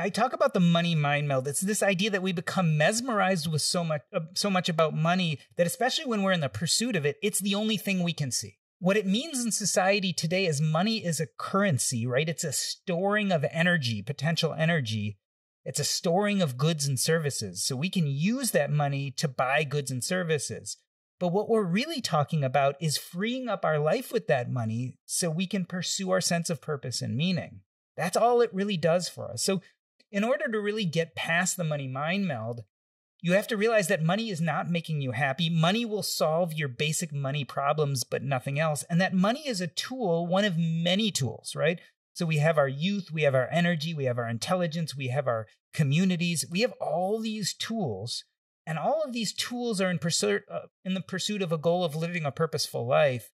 I talk about the money mind meld. It's this idea that we become mesmerized with so much, uh, so much about money that, especially when we're in the pursuit of it, it's the only thing we can see. What it means in society today is money is a currency, right? It's a storing of energy, potential energy. It's a storing of goods and services. So we can use that money to buy goods and services. But what we're really talking about is freeing up our life with that money so we can pursue our sense of purpose and meaning. That's all it really does for us. So, in order to really get past the money mind meld, you have to realize that money is not making you happy. Money will solve your basic money problems, but nothing else. And that money is a tool, one of many tools, right? So we have our youth, we have our energy, we have our intelligence, we have our communities. We have all these tools and all of these tools are in pursuit uh, in the pursuit of a goal of living a purposeful life.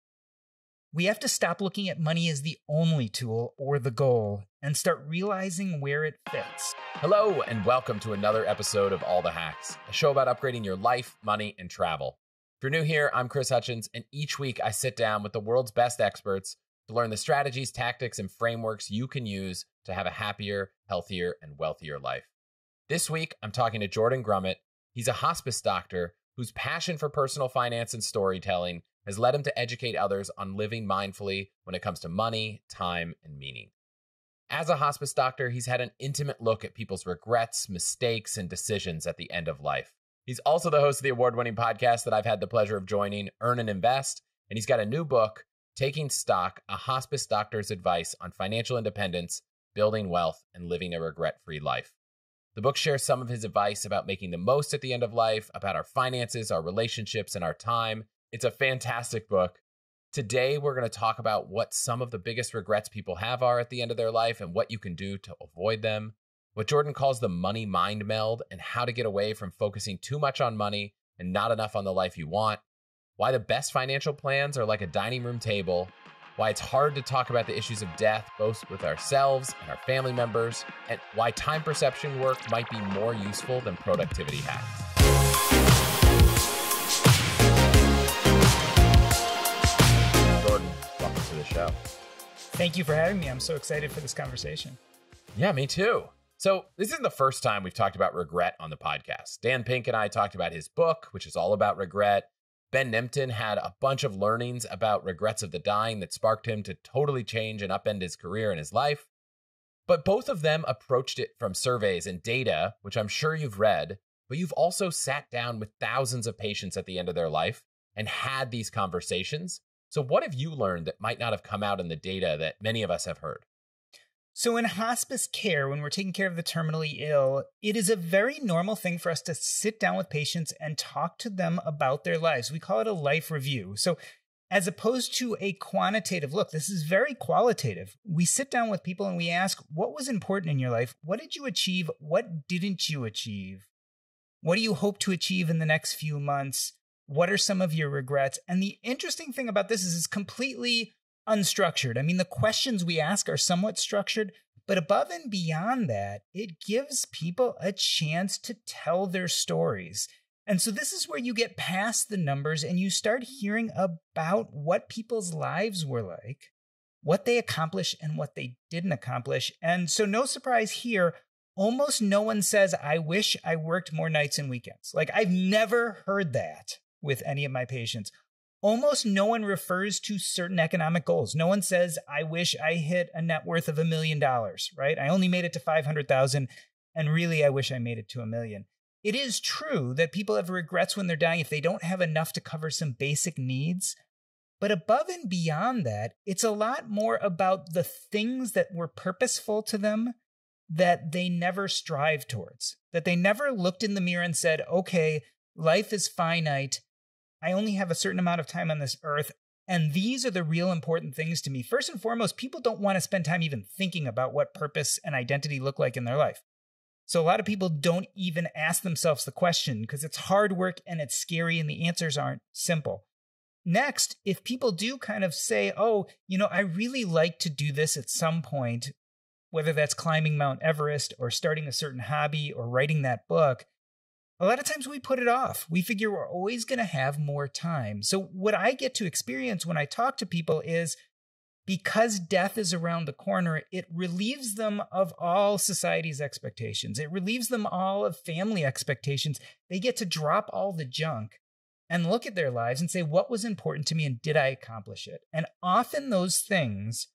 We have to stop looking at money as the only tool or the goal and start realizing where it fits. Hello, and welcome to another episode of All the Hacks, a show about upgrading your life, money, and travel. If you're new here, I'm Chris Hutchins, and each week I sit down with the world's best experts to learn the strategies, tactics, and frameworks you can use to have a happier, healthier, and wealthier life. This week, I'm talking to Jordan Grumet, He's a hospice doctor whose passion for personal finance and storytelling has led him to educate others on living mindfully when it comes to money, time, and meaning. As a hospice doctor, he's had an intimate look at people's regrets, mistakes, and decisions at the end of life. He's also the host of the award winning podcast that I've had the pleasure of joining, Earn and Invest. And he's got a new book, Taking Stock A Hospice Doctor's Advice on Financial Independence, Building Wealth, and Living a Regret Free Life. The book shares some of his advice about making the most at the end of life, about our finances, our relationships, and our time. It's a fantastic book. Today, we're going to talk about what some of the biggest regrets people have are at the end of their life and what you can do to avoid them. What Jordan calls the money mind meld and how to get away from focusing too much on money and not enough on the life you want. Why the best financial plans are like a dining room table why it's hard to talk about the issues of death both with ourselves and our family members, and why time perception work might be more useful than productivity hacks. The show. Thank you for having me. I'm so excited for this conversation. Yeah, me too. So, this isn't the first time we've talked about regret on the podcast. Dan Pink and I talked about his book, which is all about regret. Ben Nemtin had a bunch of learnings about regrets of the dying that sparked him to totally change and upend his career and his life. But both of them approached it from surveys and data, which I'm sure you've read, but you've also sat down with thousands of patients at the end of their life and had these conversations. So, what have you learned that might not have come out in the data that many of us have heard? So, in hospice care, when we're taking care of the terminally ill, it is a very normal thing for us to sit down with patients and talk to them about their lives. We call it a life review. So, as opposed to a quantitative look, this is very qualitative. We sit down with people and we ask, What was important in your life? What did you achieve? What didn't you achieve? What do you hope to achieve in the next few months? What are some of your regrets? And the interesting thing about this is it's completely unstructured. I mean, the questions we ask are somewhat structured, but above and beyond that, it gives people a chance to tell their stories. And so this is where you get past the numbers and you start hearing about what people's lives were like, what they accomplished and what they didn't accomplish. And so no surprise here, almost no one says, I wish I worked more nights and weekends. Like I've never heard that with any of my patients almost no one refers to certain economic goals. No one says, I wish I hit a net worth of a million dollars, right? I only made it to 500,000 and really I wish I made it to a million. It is true that people have regrets when they're dying if they don't have enough to cover some basic needs. But above and beyond that, it's a lot more about the things that were purposeful to them that they never strive towards, that they never looked in the mirror and said, okay, life is finite. I only have a certain amount of time on this earth. And these are the real important things to me. First and foremost, people don't want to spend time even thinking about what purpose and identity look like in their life. So a lot of people don't even ask themselves the question because it's hard work and it's scary and the answers aren't simple. Next, if people do kind of say, oh, you know, I really like to do this at some point, whether that's climbing Mount Everest or starting a certain hobby or writing that book, a lot of times we put it off. We figure we're always going to have more time. So, what I get to experience when I talk to people is because death is around the corner, it relieves them of all society's expectations. It relieves them all of family expectations. They get to drop all the junk and look at their lives and say, what was important to me and did I accomplish it? And often those things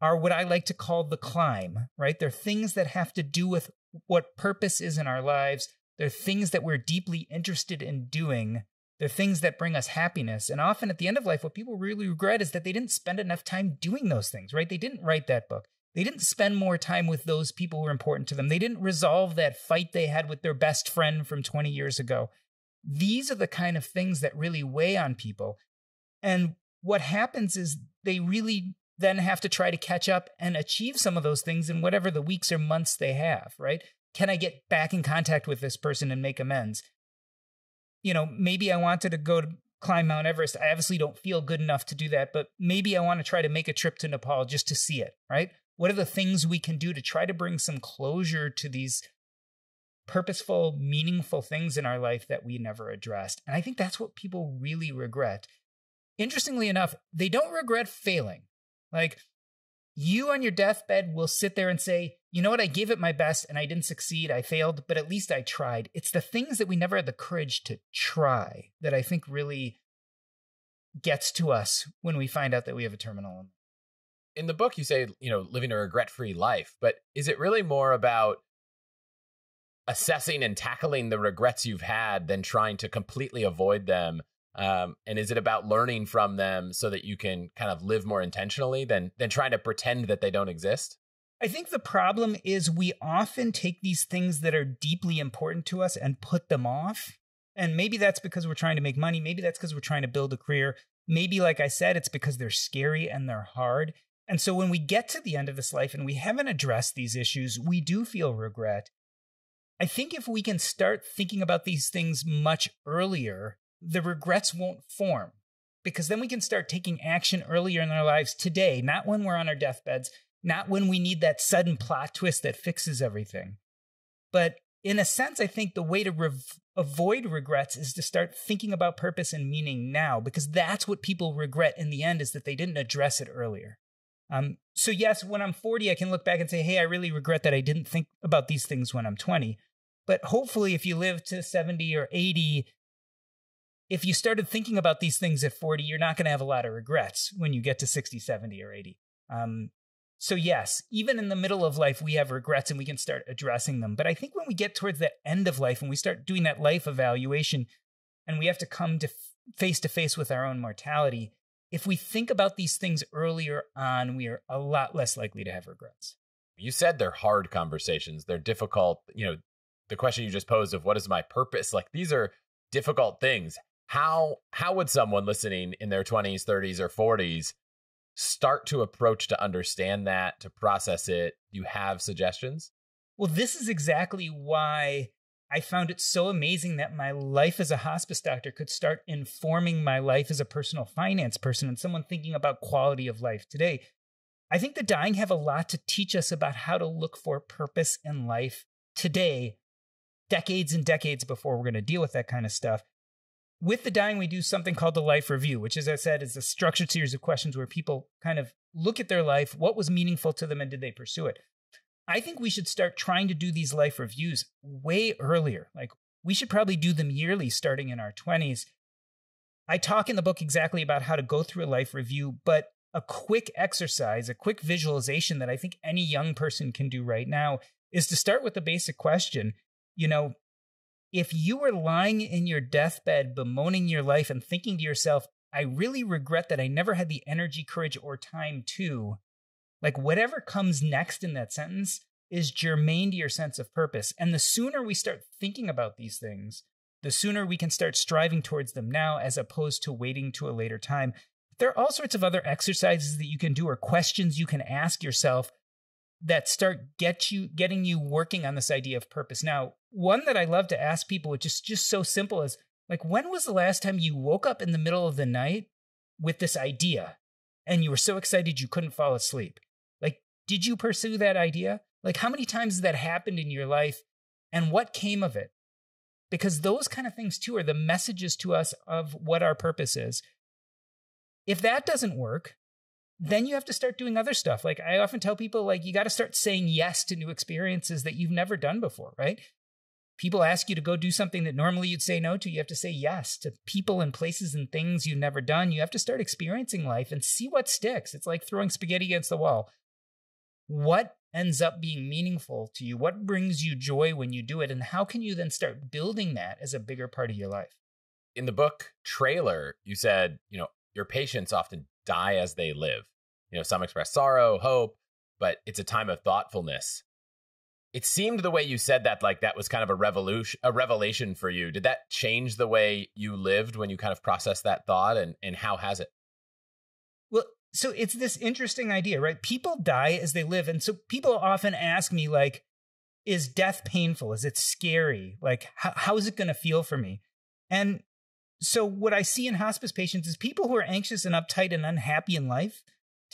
are what I like to call the climb, right? They're things that have to do with what purpose is in our lives. They're things that we're deeply interested in doing they're things that bring us happiness. And often at the end of life, what people really regret is that they didn't spend enough time doing those things, right? They didn't write that book. They didn't spend more time with those people who were important to them. They didn't resolve that fight they had with their best friend from 20 years ago. These are the kind of things that really weigh on people. And what happens is they really then have to try to catch up and achieve some of those things in whatever the weeks or months they have, right? Can I get back in contact with this person and make amends? you know, maybe I wanted to go to climb Mount Everest. I obviously don't feel good enough to do that, but maybe I want to try to make a trip to Nepal just to see it, right? What are the things we can do to try to bring some closure to these purposeful, meaningful things in our life that we never addressed? And I think that's what people really regret. Interestingly enough, they don't regret failing. Like, you on your deathbed will sit there and say, you know what, I gave it my best and I didn't succeed, I failed, but at least I tried. It's the things that we never had the courage to try that I think really gets to us when we find out that we have a terminal. In the book, you say, you know, living a regret free life, but is it really more about assessing and tackling the regrets you've had than trying to completely avoid them um, and is it about learning from them so that you can kind of live more intentionally than than trying to pretend that they don't exist? I think the problem is we often take these things that are deeply important to us and put them off. And maybe that's because we're trying to make money. Maybe that's because we're trying to build a career. Maybe, like I said, it's because they're scary and they're hard. And so when we get to the end of this life and we haven't addressed these issues, we do feel regret. I think if we can start thinking about these things much earlier, the regrets won't form because then we can start taking action earlier in our lives today, not when we're on our deathbeds, not when we need that sudden plot twist that fixes everything. But in a sense, I think the way to rev- avoid regrets is to start thinking about purpose and meaning now, because that's what people regret in the end is that they didn't address it earlier. Um, so, yes, when I'm 40, I can look back and say, hey, I really regret that I didn't think about these things when I'm 20. But hopefully, if you live to 70 or 80, if you started thinking about these things at 40, you're not going to have a lot of regrets when you get to 60, 70, or 80. Um, so, yes, even in the middle of life, we have regrets and we can start addressing them. But I think when we get towards the end of life and we start doing that life evaluation and we have to come to face to face with our own mortality, if we think about these things earlier on, we are a lot less likely to have regrets. You said they're hard conversations, they're difficult. You know, the question you just posed of what is my purpose? Like, these are difficult things how how would someone listening in their 20s 30s or 40s start to approach to understand that to process it? Do you have suggestions? Well this is exactly why i found it so amazing that my life as a hospice doctor could start informing my life as a personal finance person and someone thinking about quality of life today. I think the dying have a lot to teach us about how to look for purpose in life today decades and decades before we're going to deal with that kind of stuff with the dying, we do something called the life review, which, as I said, is a structured series of questions where people kind of look at their life, what was meaningful to them, and did they pursue it? I think we should start trying to do these life reviews way earlier. Like, we should probably do them yearly starting in our 20s. I talk in the book exactly about how to go through a life review, but a quick exercise, a quick visualization that I think any young person can do right now is to start with the basic question, you know, if you were lying in your deathbed bemoaning your life and thinking to yourself, I really regret that I never had the energy, courage, or time to, like whatever comes next in that sentence is germane to your sense of purpose. And the sooner we start thinking about these things, the sooner we can start striving towards them now as opposed to waiting to a later time. There are all sorts of other exercises that you can do or questions you can ask yourself that start get you getting you working on this idea of purpose. Now, one that I love to ask people, which is just so simple, is like, when was the last time you woke up in the middle of the night with this idea and you were so excited you couldn't fall asleep? Like, did you pursue that idea? Like, how many times has that happened in your life and what came of it? Because those kind of things, too, are the messages to us of what our purpose is. If that doesn't work, then you have to start doing other stuff. Like I often tell people, like, you got to start saying yes to new experiences that you've never done before, right? People ask you to go do something that normally you'd say no to. You have to say yes to people and places and things you've never done. You have to start experiencing life and see what sticks. It's like throwing spaghetti against the wall. What ends up being meaningful to you? What brings you joy when you do it? And how can you then start building that as a bigger part of your life? In the book trailer, you said, you know, your patients often die as they live. You know, some express sorrow, hope, but it's a time of thoughtfulness. It seemed the way you said that like that was kind of a revolution a revelation for you. Did that change the way you lived when you kind of processed that thought and and how has it? Well, so it's this interesting idea, right? People die as they live. And so people often ask me, like, is death painful? Is it scary? Like, how, how is it going to feel for me? And so what I see in hospice patients is people who are anxious and uptight and unhappy in life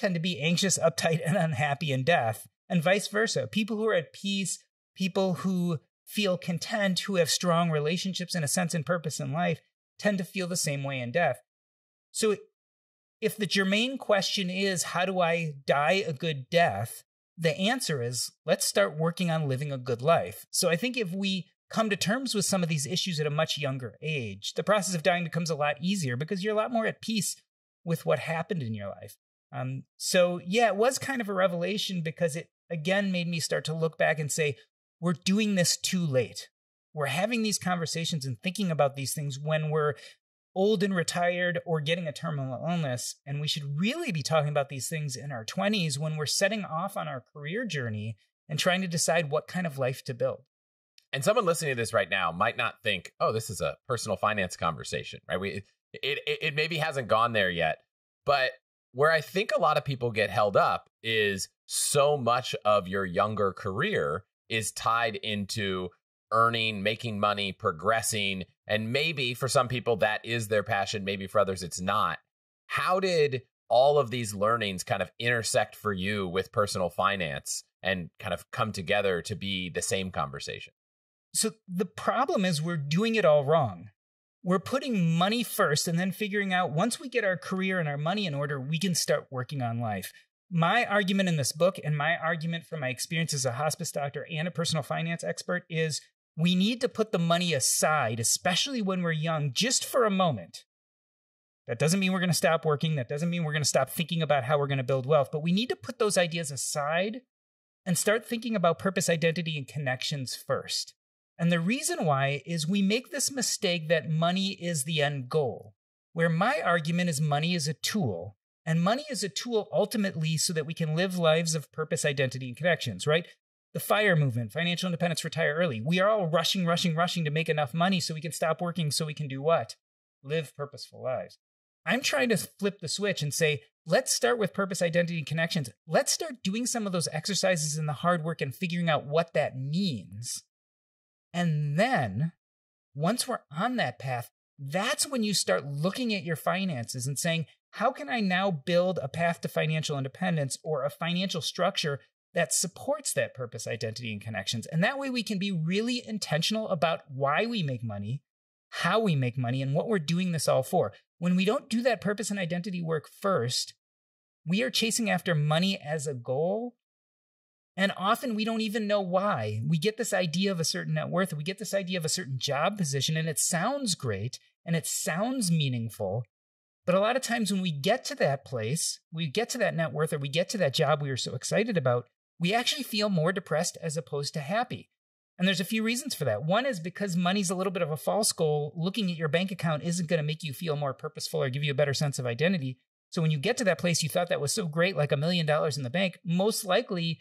tend to be anxious, uptight, and unhappy in death, and vice versa. People who are at peace, people who feel content, who have strong relationships and a sense and purpose in life, tend to feel the same way in death. So if the germane question is, how do I die a good death? The answer is, let's start working on living a good life. So I think if we come to terms with some of these issues at a much younger age, the process of dying becomes a lot easier because you're a lot more at peace with what happened in your life. Um, so yeah, it was kind of a revelation because it again made me start to look back and say, we're doing this too late. We're having these conversations and thinking about these things when we're old and retired or getting a terminal illness. And we should really be talking about these things in our 20s when we're setting off on our career journey and trying to decide what kind of life to build. And someone listening to this right now might not think, "Oh, this is a personal finance conversation," right? We it it, it maybe hasn't gone there yet, but where I think a lot of people get held up is so much of your younger career is tied into earning, making money, progressing. And maybe for some people that is their passion, maybe for others it's not. How did all of these learnings kind of intersect for you with personal finance and kind of come together to be the same conversation? So the problem is we're doing it all wrong. We're putting money first and then figuring out once we get our career and our money in order, we can start working on life. My argument in this book and my argument from my experience as a hospice doctor and a personal finance expert is we need to put the money aside, especially when we're young, just for a moment. That doesn't mean we're going to stop working. That doesn't mean we're going to stop thinking about how we're going to build wealth, but we need to put those ideas aside and start thinking about purpose, identity, and connections first. And the reason why is we make this mistake that money is the end goal, where my argument is money is a tool. And money is a tool ultimately so that we can live lives of purpose, identity, and connections, right? the fire movement, financial independence, retire early. We are all rushing, rushing, rushing to make enough money so we can stop working so we can do what? Live purposeful lives. I'm trying to flip the switch and say, let's start with purpose, identity, and connections. Let's start doing some of those exercises in the hard work and figuring out what that means. And then once we're on that path, that's when you start looking at your finances and saying, how can I now build a path to financial independence or a financial structure that supports that purpose, identity, and connections. And that way we can be really intentional about why we make money, how we make money, and what we're doing this all for. When we don't do that purpose and identity work first, we are chasing after money as a goal. And often we don't even know why. We get this idea of a certain net worth, we get this idea of a certain job position, and it sounds great and it sounds meaningful. But a lot of times when we get to that place, we get to that net worth or we get to that job we were so excited about, we actually feel more depressed as opposed to happy. And there's a few reasons for that. One is because money's a little bit of a false goal. Looking at your bank account isn't going to make you feel more purposeful or give you a better sense of identity. So when you get to that place you thought that was so great, like a million dollars in the bank, most likely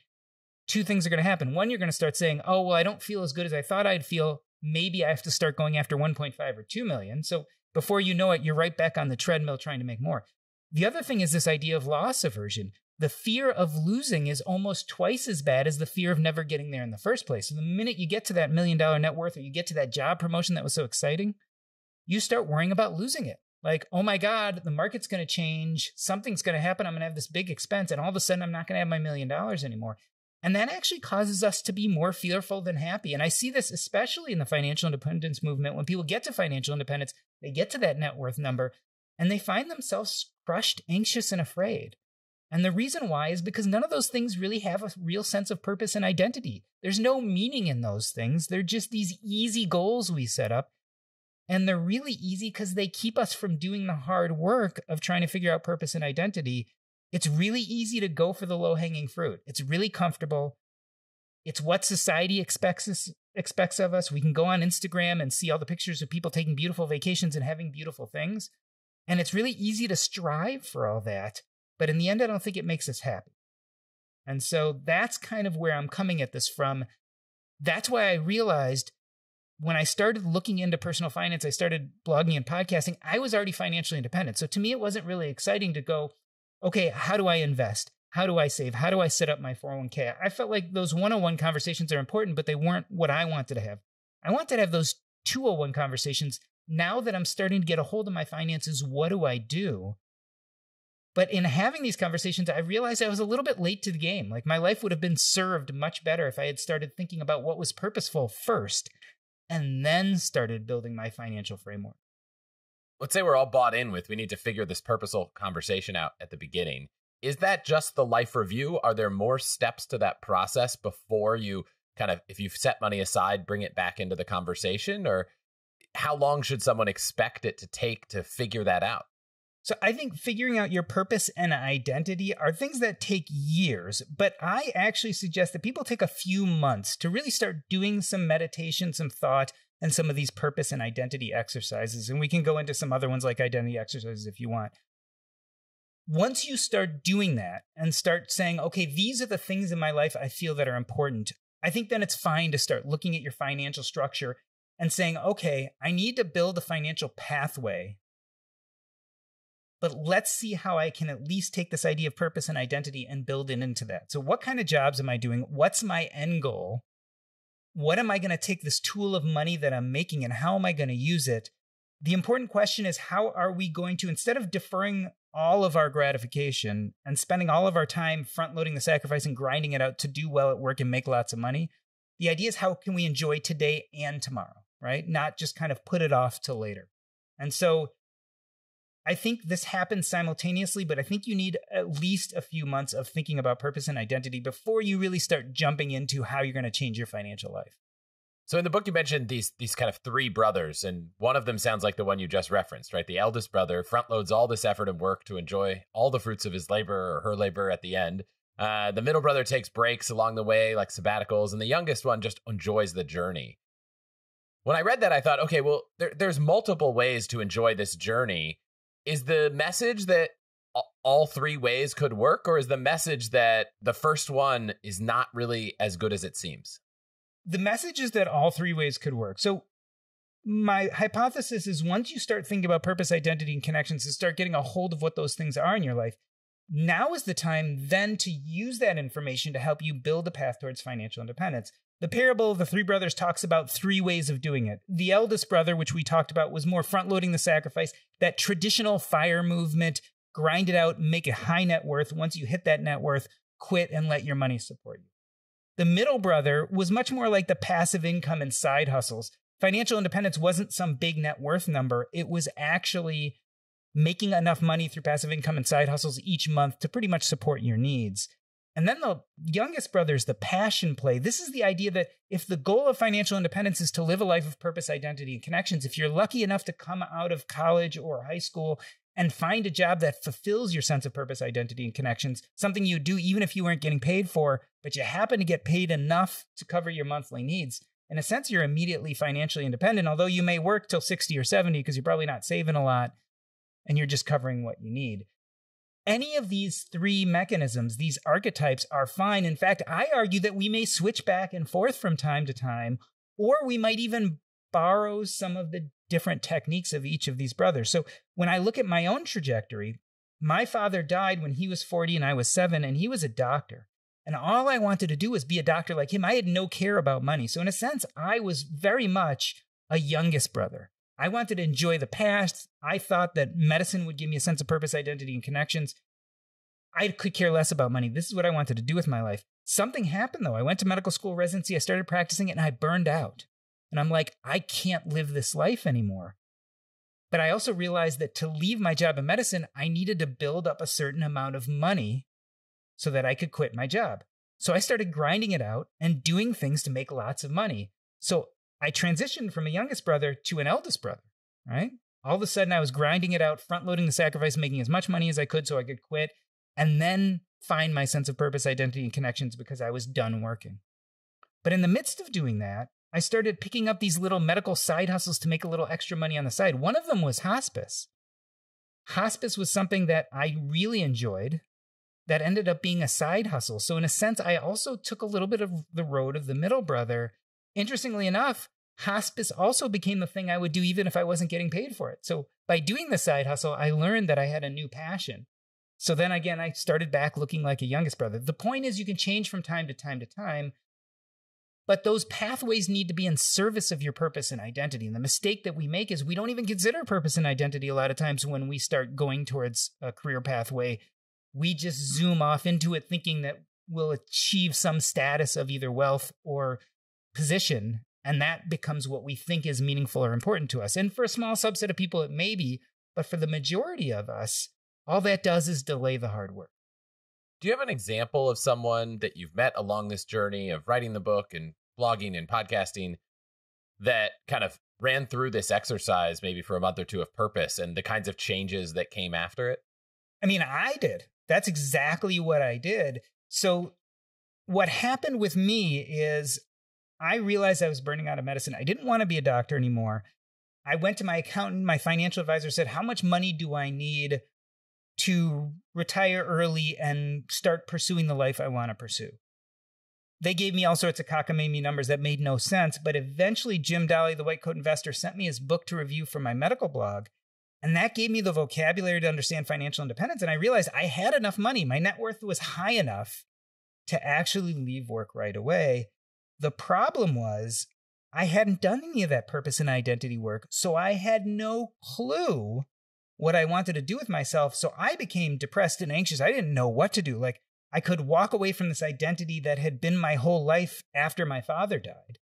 two things are going to happen. One, you're going to start saying, oh, well, I don't feel as good as I thought I'd feel. Maybe I have to start going after 1.5 or 2 million. So before you know it, you're right back on the treadmill trying to make more. The other thing is this idea of loss aversion the fear of losing is almost twice as bad as the fear of never getting there in the first place. So the minute you get to that million dollar net worth or you get to that job promotion that was so exciting, you start worrying about losing it. Like, oh my God, the market's going to change. Something's going to happen. I'm going to have this big expense. And all of a sudden, I'm not going to have my million dollars anymore. And that actually causes us to be more fearful than happy. And I see this especially in the financial independence movement. When people get to financial independence, they get to that net worth number and they find themselves crushed, anxious, and afraid. And the reason why is because none of those things really have a real sense of purpose and identity. There's no meaning in those things. They're just these easy goals we set up. And they're really easy because they keep us from doing the hard work of trying to figure out purpose and identity. It's really easy to go for the low hanging fruit. It's really comfortable. It's what society expects us, expects of us. We can go on Instagram and see all the pictures of people taking beautiful vacations and having beautiful things. And it's really easy to strive for all that. But in the end, I don't think it makes us happy. And so that's kind of where I'm coming at this from. That's why I realized when I started looking into personal finance, I started blogging and podcasting, I was already financially independent. So to me, it wasn't really exciting to go, okay, how do I invest? How do I save? How do I set up my 401k? I felt like those 101 conversations are important, but they weren't what I wanted to have. I wanted to have those 201 conversations. Now that I'm starting to get a hold of my finances, what do I do? But in having these conversations, I realized I was a little bit late to the game. Like my life would have been served much better if I had started thinking about what was purposeful first and then started building my financial framework. Let's say we're all bought in with we need to figure this purposeful conversation out at the beginning. Is that just the life review? Are there more steps to that process before you kind of, if you've set money aside, bring it back into the conversation? Or how long should someone expect it to take to figure that out? So I think figuring out your purpose and identity are things that take years, but I actually suggest that people take a few months to really start doing some meditation, some thought, and some of these purpose and identity exercises. And we can go into some other ones like identity exercises if you want. Once you start doing that and start saying, okay, these are the things in my life I feel that are important, I think then it's fine to start looking at your financial structure and saying, okay, I need to build a financial pathway but let's see how I can at least take this idea of purpose and identity and build it into that. So, what kind of jobs am I doing? What's my end goal? What am I going to take this tool of money that I'm making and how am I going to use it? The important question is how are we going to, instead of deferring all of our gratification and spending all of our time front loading the sacrifice and grinding it out to do well at work and make lots of money, the idea is how can we enjoy today and tomorrow, right? Not just kind of put it off till later. And so I think this happens simultaneously, but I think you need at least a few months of thinking about purpose and identity before you really start jumping into how you're going to change your financial life. So in the book you mentioned these these kind of three brothers and one of them sounds like the one you just referenced, right? The eldest brother front loads all this effort and work to enjoy all the fruits of his labor or her labor at the end. Uh, the middle brother takes breaks along the way like sabbaticals and the youngest one just enjoys the journey. When I read that I thought, okay, well there, there's multiple ways to enjoy this journey is the message that all three ways could work, or is the message that the first one is not really as good as it seems? The message is that all three ways could work. So, my hypothesis is once you start thinking about purpose, identity, and connections and start getting a hold of what those things are in your life, now is the time then to use that information to help you build a path towards financial independence. The parable of the three brothers talks about three ways of doing it. The eldest brother, which we talked about, was more front loading the sacrifice, that traditional fire movement, grind it out, make a high net worth. Once you hit that net worth, quit and let your money support you. The middle brother was much more like the passive income and side hustles. Financial independence wasn't some big net worth number, it was actually making enough money through passive income and side hustles each month to pretty much support your needs. And then the youngest brother's the passion play. This is the idea that if the goal of financial independence is to live a life of purpose, identity, and connections, if you're lucky enough to come out of college or high school and find a job that fulfills your sense of purpose, identity, and connections, something you do even if you weren't getting paid for, but you happen to get paid enough to cover your monthly needs, in a sense, you're immediately financially independent, although you may work till 60 or 70 because you're probably not saving a lot and you're just covering what you need any of these three mechanisms, these archetypes, are fine. In fact, I argue that we may switch back and forth from time to time, or we might even borrow some of the different techniques of each of these brothers. So when I look at my own trajectory, my father died when he was 40 and I was seven, and he was a doctor. And all I wanted to do was be a doctor like him. I had no care about money. So, in a sense, I was very much a youngest brother. I wanted to enjoy the past. I thought that medicine would give me a sense of purpose, identity, and connections. I could care less about money. This is what I wanted to do with my life. Something happened though. I went to medical school residency, I started practicing it, and I burned out. And I'm like, I can't live this life anymore. But I also realized that to leave my job in medicine, I needed to build up a certain amount of money so that I could quit my job. So I started grinding it out and doing things to make lots of money. So I transitioned from a youngest brother to an eldest brother, right? All of a sudden, I was grinding it out, front loading the sacrifice, making as much money as I could so I could quit, and then find my sense of purpose, identity, and connections because I was done working. But in the midst of doing that, I started picking up these little medical side hustles to make a little extra money on the side. One of them was hospice. Hospice was something that I really enjoyed that ended up being a side hustle. So, in a sense, I also took a little bit of the road of the middle brother. Interestingly enough, hospice also became the thing I would do even if I wasn't getting paid for it. So, by doing the side hustle, I learned that I had a new passion. So then again, I started back looking like a youngest brother. The point is, you can change from time to time to time, but those pathways need to be in service of your purpose and identity. And the mistake that we make is we don't even consider purpose and identity a lot of times when we start going towards a career pathway. We just zoom off into it thinking that we'll achieve some status of either wealth or position. And that becomes what we think is meaningful or important to us. And for a small subset of people, it may be, but for the majority of us, all that does is delay the hard work. Do you have an example of someone that you've met along this journey of writing the book and blogging and podcasting that kind of ran through this exercise maybe for a month or two of purpose and the kinds of changes that came after it? I mean, I did. That's exactly what I did. So, what happened with me is I realized I was burning out of medicine. I didn't want to be a doctor anymore. I went to my accountant, my financial advisor said, How much money do I need to retire early and start pursuing the life I want to pursue? they gave me all sorts of cockamamie numbers that made no sense. But eventually, Jim Dahle, the white coat investor, sent me his book to review for my medical blog. And that gave me the vocabulary to understand financial independence. And I realized I had enough money. My net worth was high enough to actually leave work right away. The problem was I hadn't done any of that purpose and identity work. So I had no clue what I wanted to do with myself. So I became depressed and anxious. I didn't know what to do. Like, I could walk away from this identity that had been my whole life after my father died.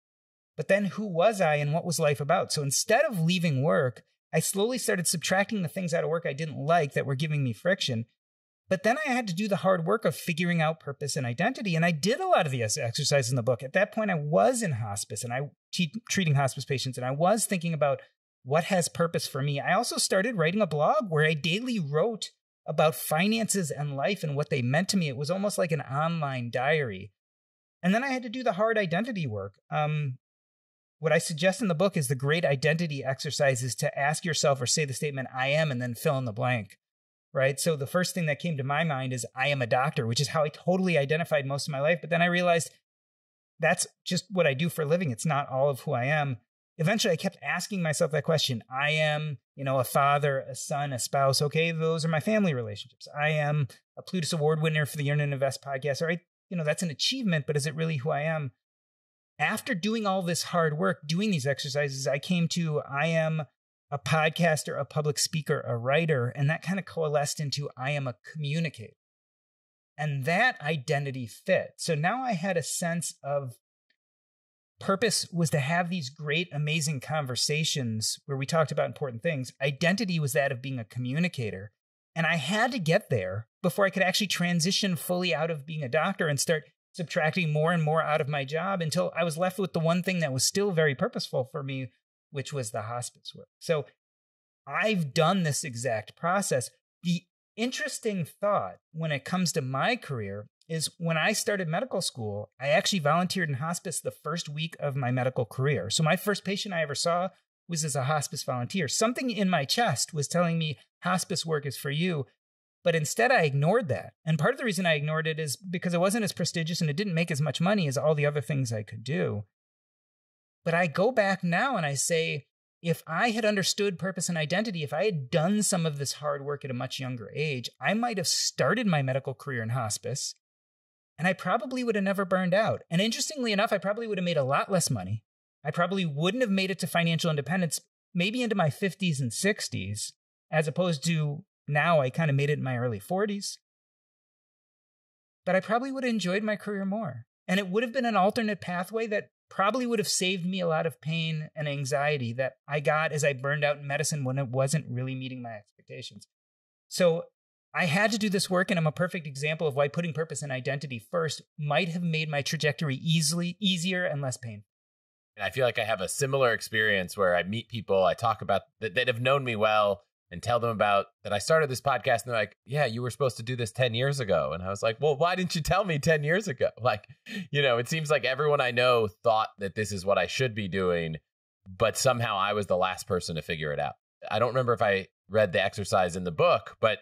But then who was I and what was life about? So instead of leaving work, I slowly started subtracting the things out of work I didn't like that were giving me friction. But then I had to do the hard work of figuring out purpose and identity. And I did a lot of the exercises in the book. At that point, I was in hospice and I treating hospice patients, and I was thinking about what has purpose for me. I also started writing a blog where I daily wrote about finances and life and what they meant to me. It was almost like an online diary. And then I had to do the hard identity work. Um, what I suggest in the book is the great identity exercise is to ask yourself or say the statement, I am, and then fill in the blank. Right. So the first thing that came to my mind is, I am a doctor, which is how I totally identified most of my life. But then I realized that's just what I do for a living. It's not all of who I am eventually I kept asking myself that question. I am, you know, a father, a son, a spouse. Okay, those are my family relationships. I am a Plutus Award winner for the Earn and Invest podcast. All right, you know, that's an achievement, but is it really who I am? After doing all this hard work, doing these exercises, I came to I am a podcaster, a public speaker, a writer, and that kind of coalesced into I am a communicator. And that identity fit. So now I had a sense of Purpose was to have these great, amazing conversations where we talked about important things. Identity was that of being a communicator. And I had to get there before I could actually transition fully out of being a doctor and start subtracting more and more out of my job until I was left with the one thing that was still very purposeful for me, which was the hospice work. So I've done this exact process. The interesting thought when it comes to my career is when I started medical school, I actually volunteered in hospice the first week of my medical career. So my first patient I ever saw was as a hospice volunteer. Something in my chest was telling me hospice work is for you. But instead, I ignored that. And part of the reason I ignored it is because it wasn't as prestigious and it didn't make as much money as all the other things I could do. But I go back now and I say, if I had understood purpose and identity, if I had done some of this hard work at a much younger age, I might have started my medical career in hospice and I probably would have never burned out. And interestingly enough, I probably would have made a lot less money. I probably wouldn't have made it to financial independence, maybe into my 50s and 60s, as opposed to now I kind of made it in my early 40s. But I probably would have enjoyed my career more. And it would have been an alternate pathway that probably would have saved me a lot of pain and anxiety that I got as I burned out in medicine when it wasn't really meeting my expectations. So I had to do this work, and I'm a perfect example of why putting purpose and identity first might have made my trajectory easily easier and less painful. And I feel like I have a similar experience where I meet people, I talk about that, that have known me well and tell them about that I started this podcast and they're like, "Yeah, you were supposed to do this 10 years ago." And I was like, "Well, why didn't you tell me 10 years ago?" Like, you know, it seems like everyone I know thought that this is what I should be doing, but somehow I was the last person to figure it out. I don't remember if I read the exercise in the book, but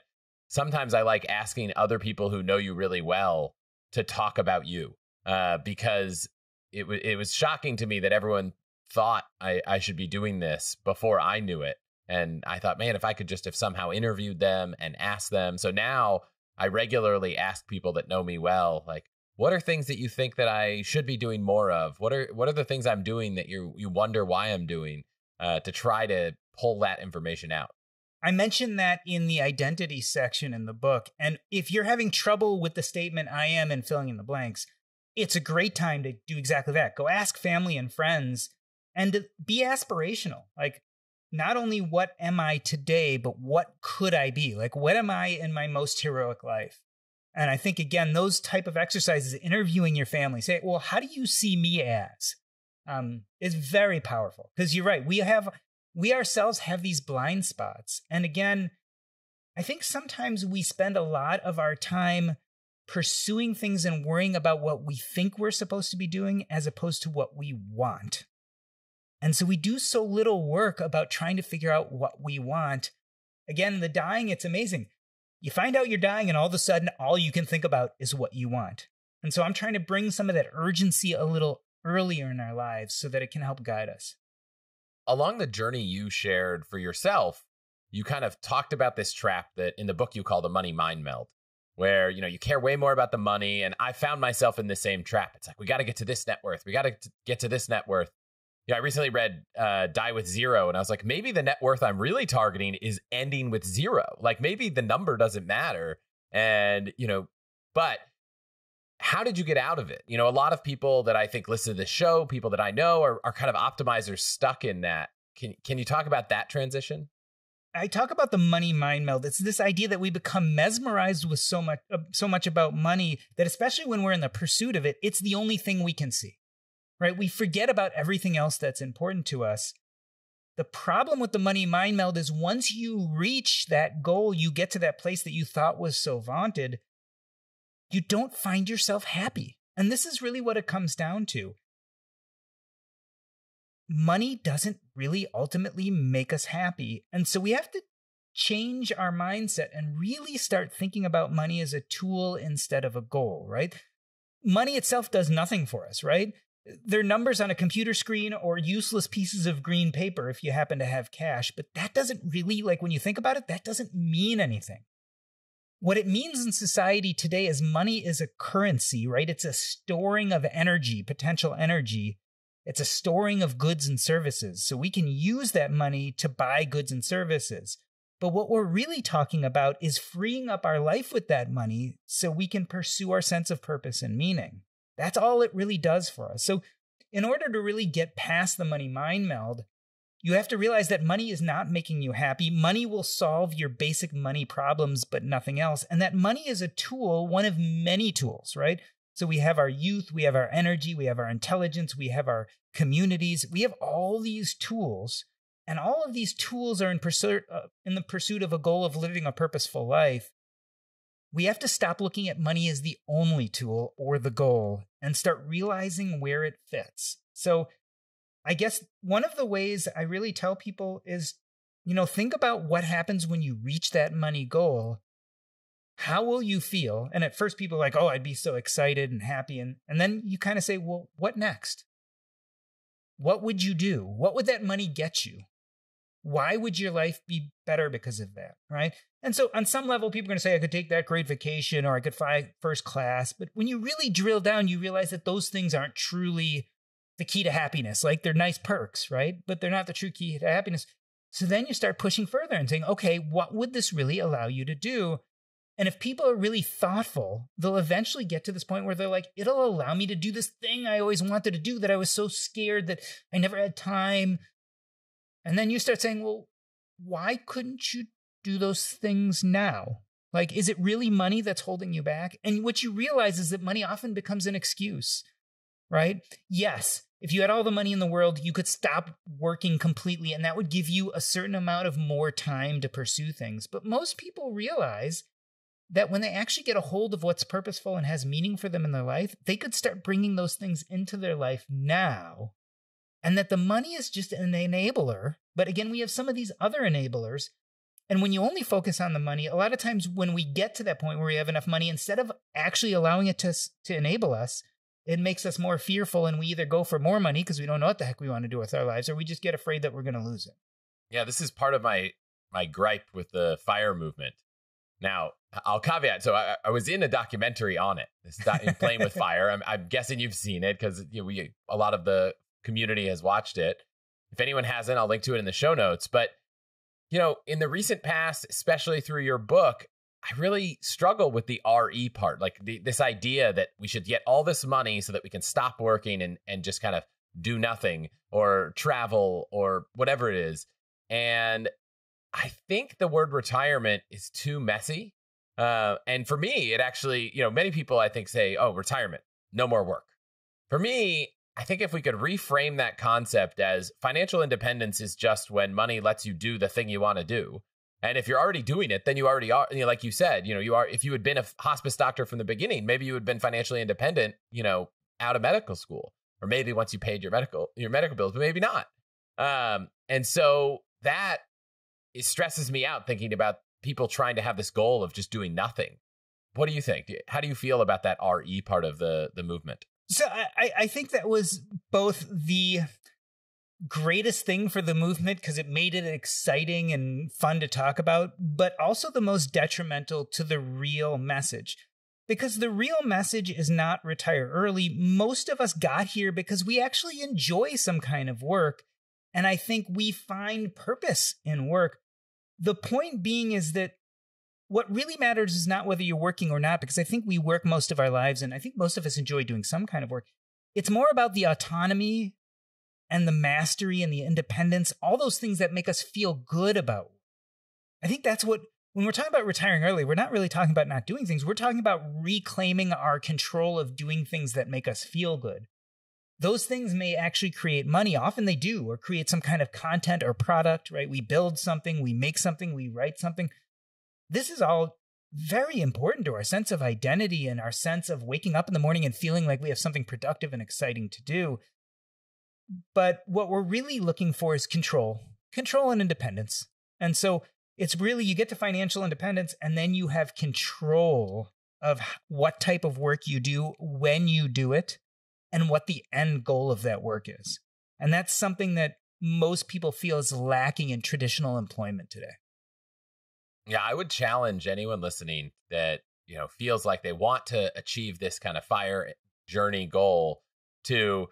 sometimes I like asking other people who know you really well to talk about you uh, because it, w- it was shocking to me that everyone thought I, I should be doing this before I knew it. And I thought, man, if I could just have somehow interviewed them and asked them. So now I regularly ask people that know me well, like, what are things that you think that I should be doing more of? What are what are the things I'm doing that you you wonder why I'm doing uh, to try to pull that information out? I mentioned that in the identity section in the book. And if you're having trouble with the statement, I am, and filling in the blanks, it's a great time to do exactly that. Go ask family and friends and be aspirational. Like, not only what am I today, but what could I be? Like, what am I in my most heroic life? And I think, again, those type of exercises, interviewing your family, say, well, how do you see me as? Um, is very powerful because you're right. We have we ourselves have these blind spots. And again, I think sometimes we spend a lot of our time pursuing things and worrying about what we think we're supposed to be doing as opposed to what we want. And so we do so little work about trying to figure out what we want. Again, the dying, it's amazing. You find out you're dying, and all of a sudden, all you can think about is what you want. And so I'm trying to bring some of that urgency a little earlier in our lives so that it can help guide us along the journey you shared for yourself, you kind of talked about this trap that in the book you call the money mind meld, where you know you care way more about the money. And I found myself in the same trap. It's like we got to get to this net worth, we got to get to this net worth. Yeah, I recently read uh, Die with Zero, and I was like, maybe the net worth I'm really targeting is ending with zero. Like maybe the number doesn't matter, and you know, but how did you get out of it? You know, a lot of people that I think listen to this show, people that I know are, are kind of optimizers stuck in that. Can, can you talk about that transition? I talk about the money mind meld. It's this idea that we become mesmerized with so much, uh, so much about money that, especially when we're in the pursuit of it, it's the only thing we can see, right? We forget about everything else that's important to us. The problem with the money mind meld is once you reach that goal, you get to that place that you thought was so vaunted, you don't find yourself happy. And this is really what it comes down to. Money doesn't really ultimately make us happy. And so we have to change our mindset and really start thinking about money as a tool instead of a goal, right? Money itself does nothing for us, right? They're numbers on a computer screen or useless pieces of green paper if you happen to have cash, but that doesn't really, like when you think about it, that doesn't mean anything. What it means in society today is money is a currency, right? It's a storing of energy, potential energy. It's a storing of goods and services. So we can use that money to buy goods and services. But what we're really talking about is freeing up our life with that money so we can pursue our sense of purpose and meaning. That's all it really does for us. So, in order to really get past the money mind meld, you have to realize that money is not making you happy. Money will solve your basic money problems, but nothing else. And that money is a tool, one of many tools, right? So we have our youth, we have our energy, we have our intelligence, we have our communities. We have all these tools. And all of these tools are in pursuit uh, in the pursuit of a goal of living a purposeful life. We have to stop looking at money as the only tool or the goal and start realizing where it fits. So I guess one of the ways I really tell people is, you know, think about what happens when you reach that money goal. How will you feel? And at first, people are like, oh, I'd be so excited and happy. And, and then you kind of say, well, what next? What would you do? What would that money get you? Why would your life be better because of that? Right. And so, on some level, people are going to say, I could take that great vacation or I could fly first class. But when you really drill down, you realize that those things aren't truly the key to happiness. Like they're nice perks, right? But they're not the true key to happiness. So then you start pushing further and saying, okay, what would this really allow you to do? And if people are really thoughtful, they'll eventually get to this point where they're like, it'll allow me to do this thing I always wanted to do that I was so scared that I never had time. And then you start saying, well, why couldn't you do those things now? Like, is it really money that's holding you back? And what you realize is that money often becomes an excuse, right? Yes, if you had all the money in the world, you could stop working completely, and that would give you a certain amount of more time to pursue things. But most people realize that when they actually get a hold of what's purposeful and has meaning for them in their life, they could start bringing those things into their life now. And that the money is just an enabler. But again, we have some of these other enablers. And when you only focus on the money, a lot of times when we get to that point where we have enough money, instead of actually allowing it to, to enable us, it makes us more fearful and we either go for more money because we don't know what the heck we want to do with our lives or we just get afraid that we're going to lose it. Yeah, this is part of my my gripe with the fire movement. Now, I'll caveat. So I, I was in a documentary on it. This in Playing with Fire. I'm, I'm, guessing you've seen it because you know, we a lot of the community has watched it. If anyone hasn't, I'll link to it in the show notes. But you know, in the recent past, especially through your book, I really struggle with the RE part, like the, this idea that we should get all this money so that we can stop working and, and just kind of do nothing or travel or whatever it is. And I think the word retirement is too messy. Uh, and for me, it actually, you know, many people I think say, oh, retirement, no more work. For me, I think if we could reframe that concept as financial independence is just when money lets you do the thing you want to do. And if you're already doing it, then you already are. You know, like you said, you know, you are. If you had been a hospice doctor from the beginning, maybe you had been financially independent. You know, out of medical school, or maybe once you paid your medical your medical bills, but maybe not. Um, and so that it stresses me out thinking about people trying to have this goal of just doing nothing. What do you think? How do you feel about that RE part of the the movement? So I, I think that was both the greatest thing for the movement because it made it exciting and fun to talk about, but also the most detrimental to the real message. Because the real message is not retire early. Most of us got here because we actually enjoy some kind of work. And I think we find purpose in work. The point being is that what really matters is not whether you're working or not, because I think we work most of our lives and I think most of us enjoy doing some kind of work. It's more about the autonomy and the mastery and the independence, all those things that make us feel good about. I think that's what, when we're talking about retiring early, we're not really talking about not doing things. We're talking about reclaiming our control of doing things that make us feel good. Those things may actually create money. Often they do, or create some kind of content or product, right? We build something, we make something, we write something. This is all very important to our sense of identity and our sense of waking up in the morning and feeling like we have something productive and exciting to do. But what we're really looking for is control, control and independence. And so it's really you get to financial independence and then you have control of what type of work you do, when you do it, and what the end goal of that work is. And that's something that most people feel is lacking in traditional employment today. Yeah, I would challenge anyone listening that, you know, feels like they want to achieve this kind of fire journey goal to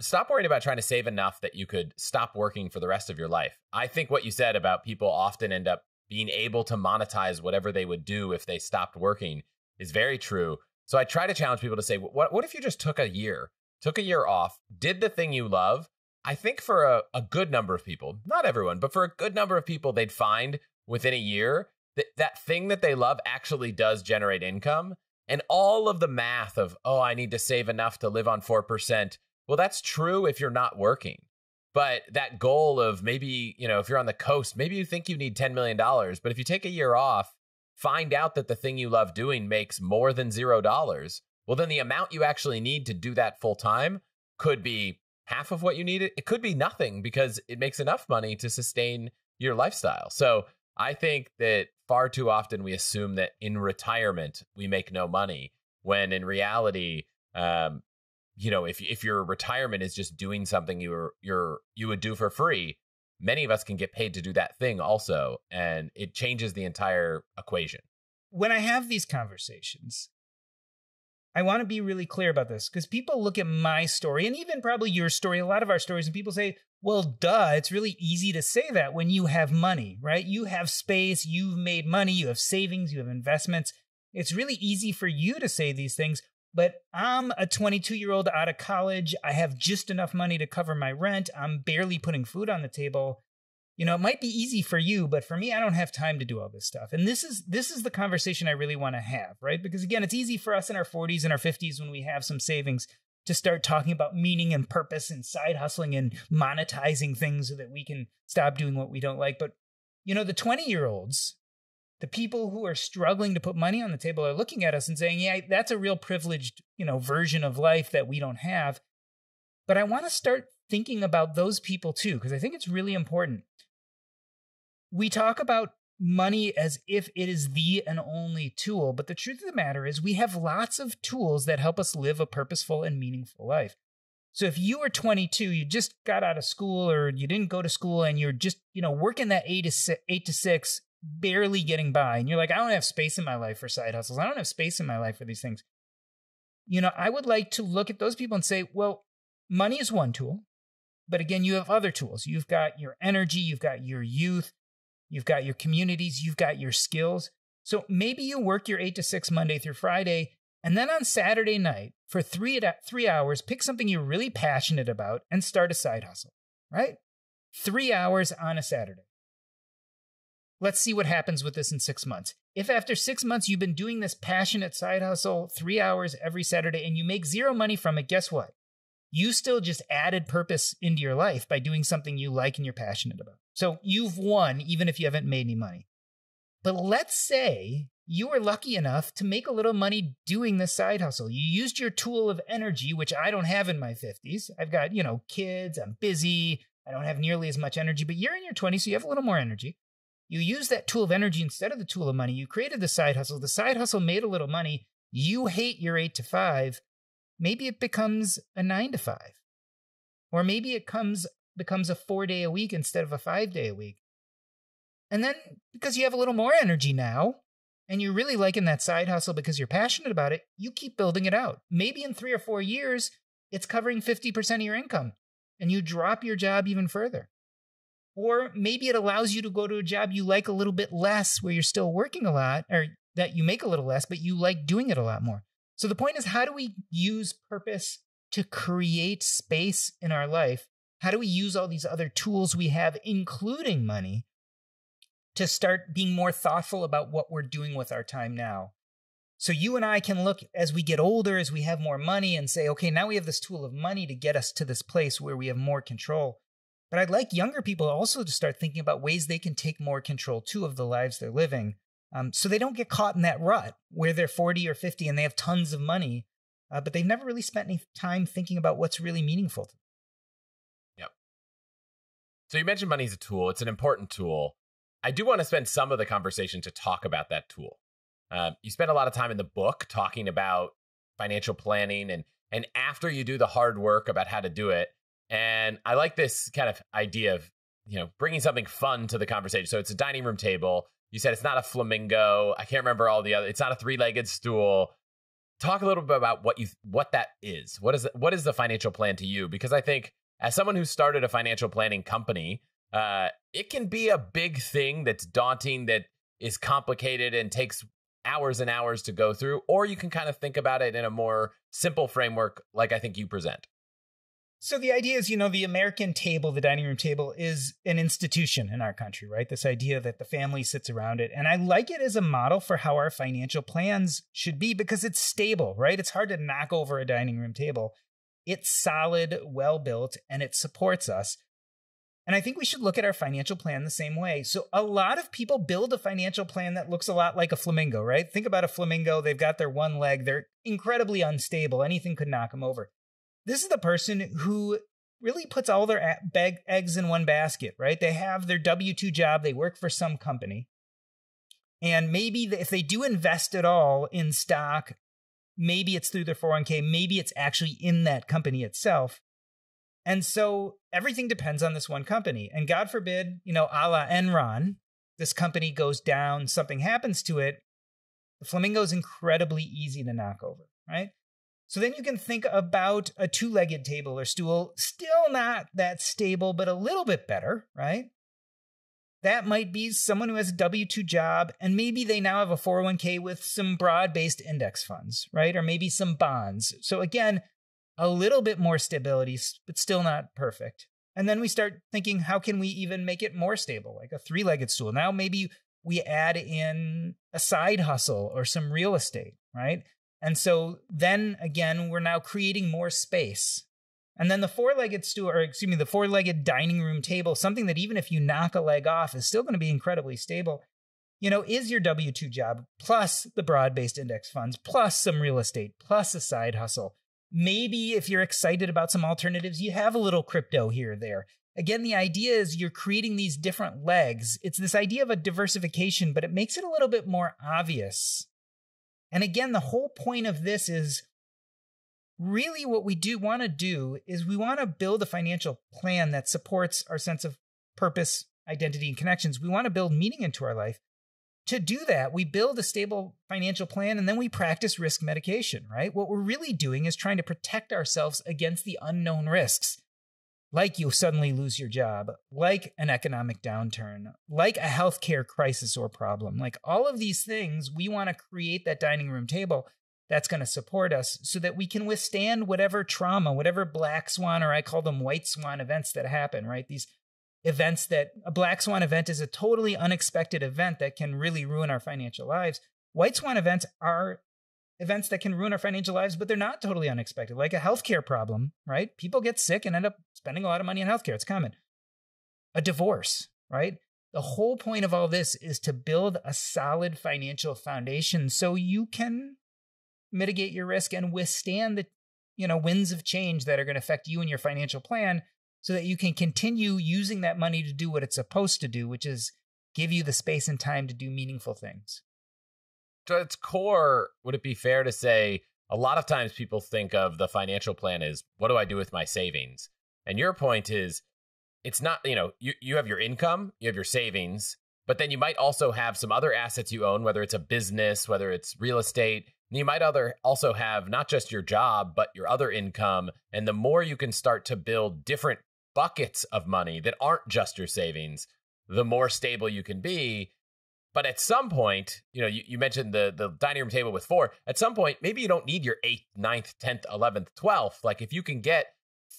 stop worrying about trying to save enough that you could stop working for the rest of your life. I think what you said about people often end up being able to monetize whatever they would do if they stopped working is very true. So I try to challenge people to say, what, what if you just took a year, took a year off, did the thing you love? I think for a, a good number of people, not everyone, but for a good number of people, they'd find within a year that that thing that they love actually does generate income. And all of the math of, oh, I need to save enough to live on 4% well, that's true if you're not working. But that goal of maybe, you know, if you're on the coast, maybe you think you need $10 million. But if you take a year off, find out that the thing you love doing makes more than $0, well, then the amount you actually need to do that full time could be half of what you need. It could be nothing because it makes enough money to sustain your lifestyle. So I think that far too often we assume that in retirement we make no money when in reality, um, you know, if if your retirement is just doing something you're you're you would do for free, many of us can get paid to do that thing also, and it changes the entire equation. When I have these conversations, I want to be really clear about this because people look at my story and even probably your story, a lot of our stories, and people say, well, duh, it's really easy to say that when you have money, right? You have space, you've made money, you have savings, you have investments. It's really easy for you to say these things but I'm a 22 year old out of college. I have just enough money to cover my rent. I'm barely putting food on the table. You know, it might be easy for you, but for me, I don't have time to do all this stuff. And this is this is the conversation I really want to have, right? Because again, it's easy for us in our 40s and our 50s when we have some savings to start talking about meaning and purpose and side hustling and monetizing things so that we can stop doing what we don't like. But you know, the 20 year olds, the people who are struggling to put money on the table are looking at us and saying, yeah, that's a real privileged, you know, version of life that we don't have. But I want to start thinking about those people too, because I think it's really important we talk about money as if it is the and only tool, but the truth of the matter is we have lots of tools that help us live a purposeful and meaningful life. So if you are 22, you just got out of school or you didn't go to school and you're just, you know, working that 8 to 6, 8 to 6 barely getting by and you're like I don't have space in my life for side hustles. I don't have space in my life for these things. You know, I would like to look at those people and say, well, money is one tool, but again, you have other tools. You've got your energy, you've got your youth, You've got your communities, you've got your skills. So maybe you work your eight to six Monday through Friday, and then on Saturday night for three, three hours, pick something you're really passionate about and start a side hustle, right? Three hours on a Saturday. Let's see what happens with this in six months. If after six months you've been doing this passionate side hustle three hours every Saturday and you make zero money from it, guess what? You still just added purpose into your life by doing something you like and you're passionate about. So you've won, even if you haven't made any money. But let's say you were lucky enough to make a little money doing this side hustle. You used your tool of energy, which I don't have in my 50s. I've got, you know, kids, I'm busy, I don't have nearly as much energy, but you're in your 20s, so you have a little more energy. You use that tool of energy instead of the tool of money. You created the side hustle. The side hustle made a little money. You hate your eight to five maybe it becomes a nine to five. Or maybe it comes becomes a four day a week instead of a five day a week. And then because you have a little more energy now, and you're really liking that side hustle because you're passionate about it, you keep building it out. Maybe in three or four years, it's covering 50% of your income, and you drop your job even further. Or maybe it allows you to go to a job you like a little bit less, where you're still working a lot, or that you make a little less, but you like doing it a lot more. So the point is, how do we use purpose to create space in our life? How do we use all these other tools we have, including money, to start being more thoughtful about what we're doing with our time now? So you and I can look as we get older, as we have more money, and say, okay, now we have this tool of money to get us to this place where we have more control. But I'd like younger people also to start thinking about ways they can take more control too of the lives they're living um, so they don't get caught in that rut where they're 40 or 50 and they have tons of money, uh, but they've never really spent any time thinking about what's really meaningful to them. Yep. So you mentioned money as a tool. It's an important tool. I do want to spend some of the conversation to talk about that tool. Um, you spend a lot of time in the book talking about financial planning and and after you do the hard work about how to do it. And I like this kind of idea of you know bringing something fun to the conversation. So it's a dining room table you said it's not a flamingo. I can't remember all the other. It's not a three-legged stool. Talk a little bit about what you what that is. What is what is the financial plan to you? Because I think as someone who started a financial planning company, uh, it can be a big thing that's daunting, that is complicated and takes hours and hours to go through. Or you can kind of think about it in a more simple framework, like I think you present. So the idea is, you know, the American table, the dining room table, is an institution in our country, right? This idea that the family sits around it. And I like it as a model for how our financial plans should be because it's stable, right? It's hard to knock over a dining room table. It's solid, well built, and it supports us. And I think we should look at our financial plan the same way. So, a lot of people build a financial plan that looks a lot like a flamingo, right? Think about a flamingo. They've got their one leg, they're incredibly unstable. Anything could knock them over. This is the person who really puts all their eggs in one basket, right? They have their W 2 job, they work for some company. And maybe if they do invest at all in stock, maybe it's through their 401k, maybe it's actually in that company itself. And so everything depends on this one company. And God forbid, you know, a la Enron, this company goes down, something happens to it. The flamingo is incredibly easy to knock over, right? So then you can think about a two legged table or stool, still not that stable, but a little bit better, right? That might be someone who has a W 2 job, and maybe they now have a 401k with some broad based index funds, right? Or maybe some bonds. So again, a little bit more stability, but still not perfect. And then we start thinking, how can we even make it more stable, like a three legged stool? Now, maybe we add in a side hustle or some real estate, right? And so then again, we're now creating more space. And then the four legged stool, or excuse me, the four legged dining room table, something that even if you knock a leg off is still going to be incredibly stable, you know, is your W 2 job plus the broad based index funds, plus some real estate, plus a side hustle. Maybe if you're excited about some alternatives, you have a little crypto here or there. Again, the idea is you're creating these different legs. It's this idea of a diversification, but it makes it a little bit more obvious. And again, the whole point of this is really what we do want to do is we want to build a financial plan that supports our sense of purpose, identity, and connections. We want to build meaning into our life to do that, we build a stable financial plan and then we practice risk mitigation, right? What we're really doing is trying to protect ourselves against the unknown risks, like you suddenly lose your job, like an economic downturn, like a healthcare crisis or problem. Like all of these things, we want to create that dining room table that's going to support us so that we can withstand whatever trauma, whatever black swan, or I call them white swan events that happen, right? These events that a black swan event is a totally unexpected event that can really ruin our financial lives. White swan events are events that can ruin our financial lives, but they're not totally unexpected, like a healthcare problem, right? People get sick and end up spending a lot of money on healthcare. It's common. A divorce, right? The whole point of all this is to build a solid financial foundation so you can mitigate your risk and withstand the you know winds of change that are going to affect you and your financial plan so that you can continue using that money to do what it's supposed to do, which is give you the space and time to do meaningful things. To its core, would it be fair to say a lot of times people think of the financial plan as what do I do with my savings? And your point is it's not, you know, you, you have your income, you have your savings, but then you might also have some other assets you own, whether it's a business, whether it's real estate. You might other also have not just your job, but your other income. And the more you can start to build different buckets of money that aren't just your savings, the more stable you can be. But at some point, you know, you, you mentioned the the dining room table with four. At some point, maybe you don't need your eighth, ninth, tenth, eleventh, twelfth. Like if you can get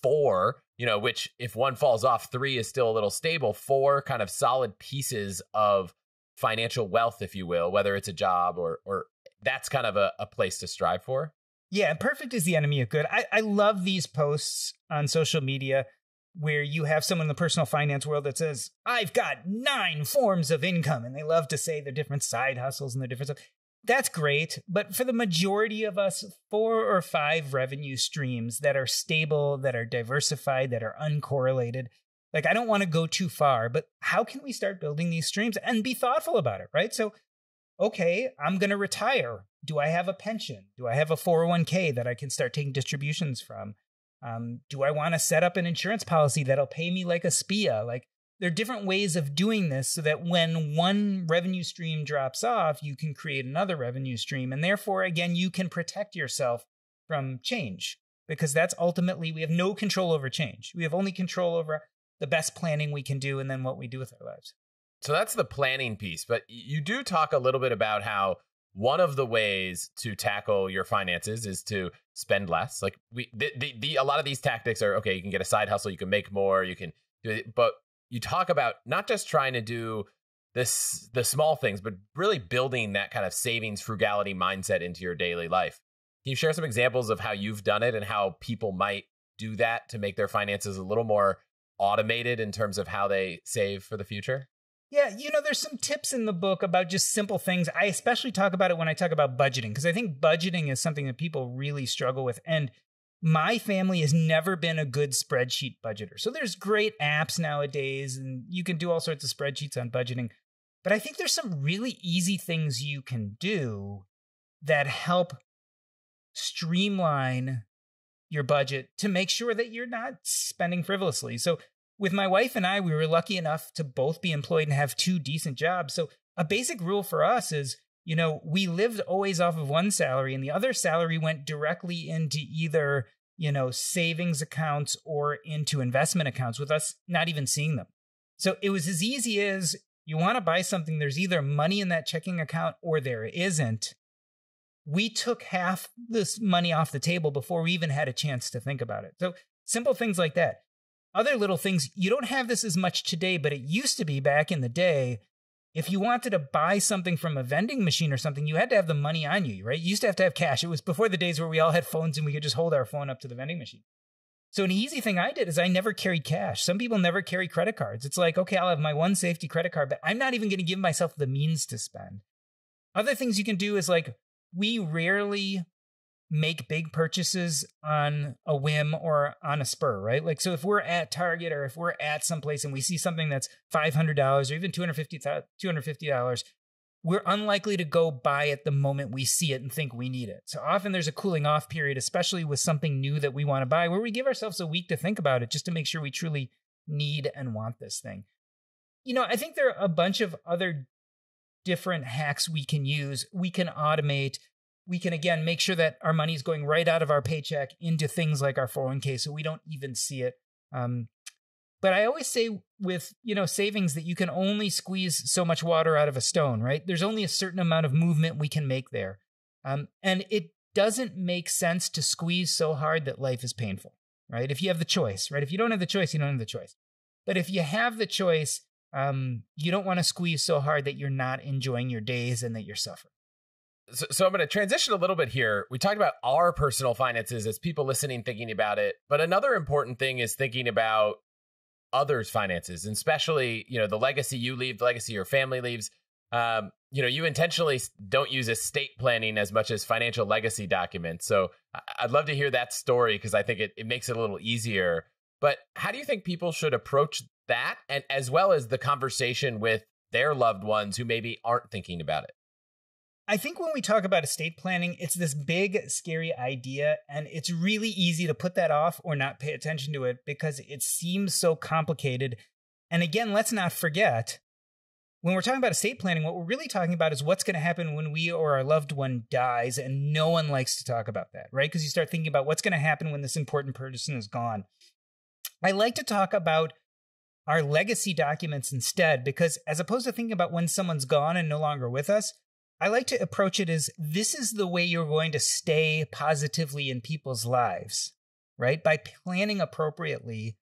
four, you know, which if one falls off, three is still a little stable. Four kind of solid pieces of financial wealth, if you will, whether it's a job or or that's kind of a, a place to strive for. Yeah, perfect is the enemy of good. I, I love these posts on social media where you have someone in the personal finance world that says, I've got nine forms of income. And they love to say their different side hustles and their different stuff. That's great. But for the majority of us, four or five revenue streams that are stable, that are diversified, that are uncorrelated. Like, I don't want to go too far, but how can we start building these streams and be thoughtful about it, right? So, okay, I'm going to retire. Do I have a pension? Do I have a 401k that I can start taking distributions from? Um, do I want to set up an insurance policy that'll pay me like a SPIA? Like there are different ways of doing this so that when one revenue stream drops off, you can create another revenue stream. And therefore, again, you can protect yourself from change because that's ultimately, we have no control over change. We have only control over the best planning we can do and then what we do with our lives. So that's the planning piece. But you do talk a little bit about how one of the ways to tackle your finances is to spend less. Like we, the, the, the, a lot of these tactics are okay. You can get a side hustle, you can make more, you can do it, but you talk about not just trying to do this, the small things, but really building that kind of savings frugality mindset into your daily life. Can you share some examples of how you've done it and how people might do that to make their finances a little more automated in terms of how they save for the future? Yeah, you know, there's some tips in the book about just simple things. I especially talk about it when I talk about budgeting, because I think budgeting is something that people really struggle with. And my family has never been a good spreadsheet budgeter. So there's great apps nowadays, and you can do all sorts of spreadsheets on budgeting. But I think there's some really easy things you can do that help streamline your budget to make sure that you're not spending frivolously. So with my wife and I, we were lucky enough to both be employed and have two decent jobs. So a basic rule for us is, you know, we lived always off of one salary and the other salary went directly into either, you know, savings accounts or into investment accounts with us not even seeing them. So it was as easy as you want to buy something, there's either money in that checking account or there isn't. We took half this money off the table before we even had a chance to think about it. So simple things like that other little things, you don't have this as much today, but it used to be back in the day. If you wanted to buy something from a vending machine or something, you had to have the money on you, right? You used to have to have cash. It was before the days where we all had phones and we could just hold our phone up to the vending machine. So an easy thing I did is I never carried cash. Some people never carry credit cards. It's like, okay, I'll have my one safety credit card, but I'm not even going to give myself the means to spend. Other things you can do is like we rarely make big purchases on a whim or on a spur, right? Like, so if we're at Target or if we're at someplace and we see something that's $500 or even $250, $250, we're unlikely to go buy it the moment we see it and think we need it. So often there's a cooling off period, especially with something new that we want to buy, where we give ourselves a week to think about it just to make sure we truly need and want this thing. You know, I think there are a bunch of other different hacks we can use. We can automate we can again make sure that our money is going right out of our paycheck into things like our 401k so we don't even see it. Um, but i always say with you know savings that you can only squeeze so much water out of a stone right? There's only a certain amount of movement we can make there. Um, and it doesn't make sense to squeeze so hard that life is painful right? If you have the choice right? If you don't have the choice you don't have the choice. But if you have the choice um, you don't want to squeeze so hard that you're not enjoying your days and that you're suffering so, so I'm going to transition a little bit here. We talked about our personal finances as people listening, thinking about it. But another important thing is thinking about others' finances, and especially, you know, the legacy you leave, the legacy your family leaves. Um, you know, you intentionally don't use estate planning as much as financial legacy documents. So I'd love to hear that story because I think it, it makes it a little easier. But how do you think people should approach that and as well as the conversation with their loved ones who maybe aren't thinking about it? I think when we talk about estate planning, it's this big, scary idea, and it's really easy to put that off or not pay attention to it because it seems so complicated. And again, let's not forget when we're talking about estate planning, what we're really talking about is what's going to happen when we or our loved one dies, and no one likes to talk about that, right? Because you start thinking about what's going to happen when this important person is gone. I like to talk about our legacy documents instead, because as opposed to thinking about when someone's gone and no longer with us, I like to approach it as this is the way you're going to stay positively in people's lives, right? By planning appropriately,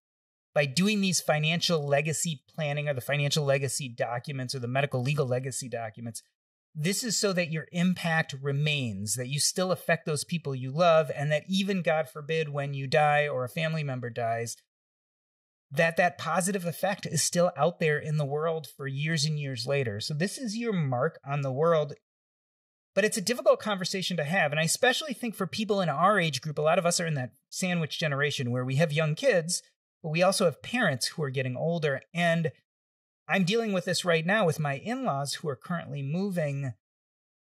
by doing these financial legacy planning or the financial legacy documents or the medical legal legacy documents. This is so that your impact remains, that you still affect those people you love, and that even, God forbid, when you die or a family member dies, that that positive effect is still out there in the world for years and years later. So this is your mark on the world but it's a difficult conversation to have. And I especially think for people in our age group, a lot of us are in that sandwich generation where we have young kids, but we also have parents who are getting older. And I'm dealing with this right now with my in laws who are currently moving.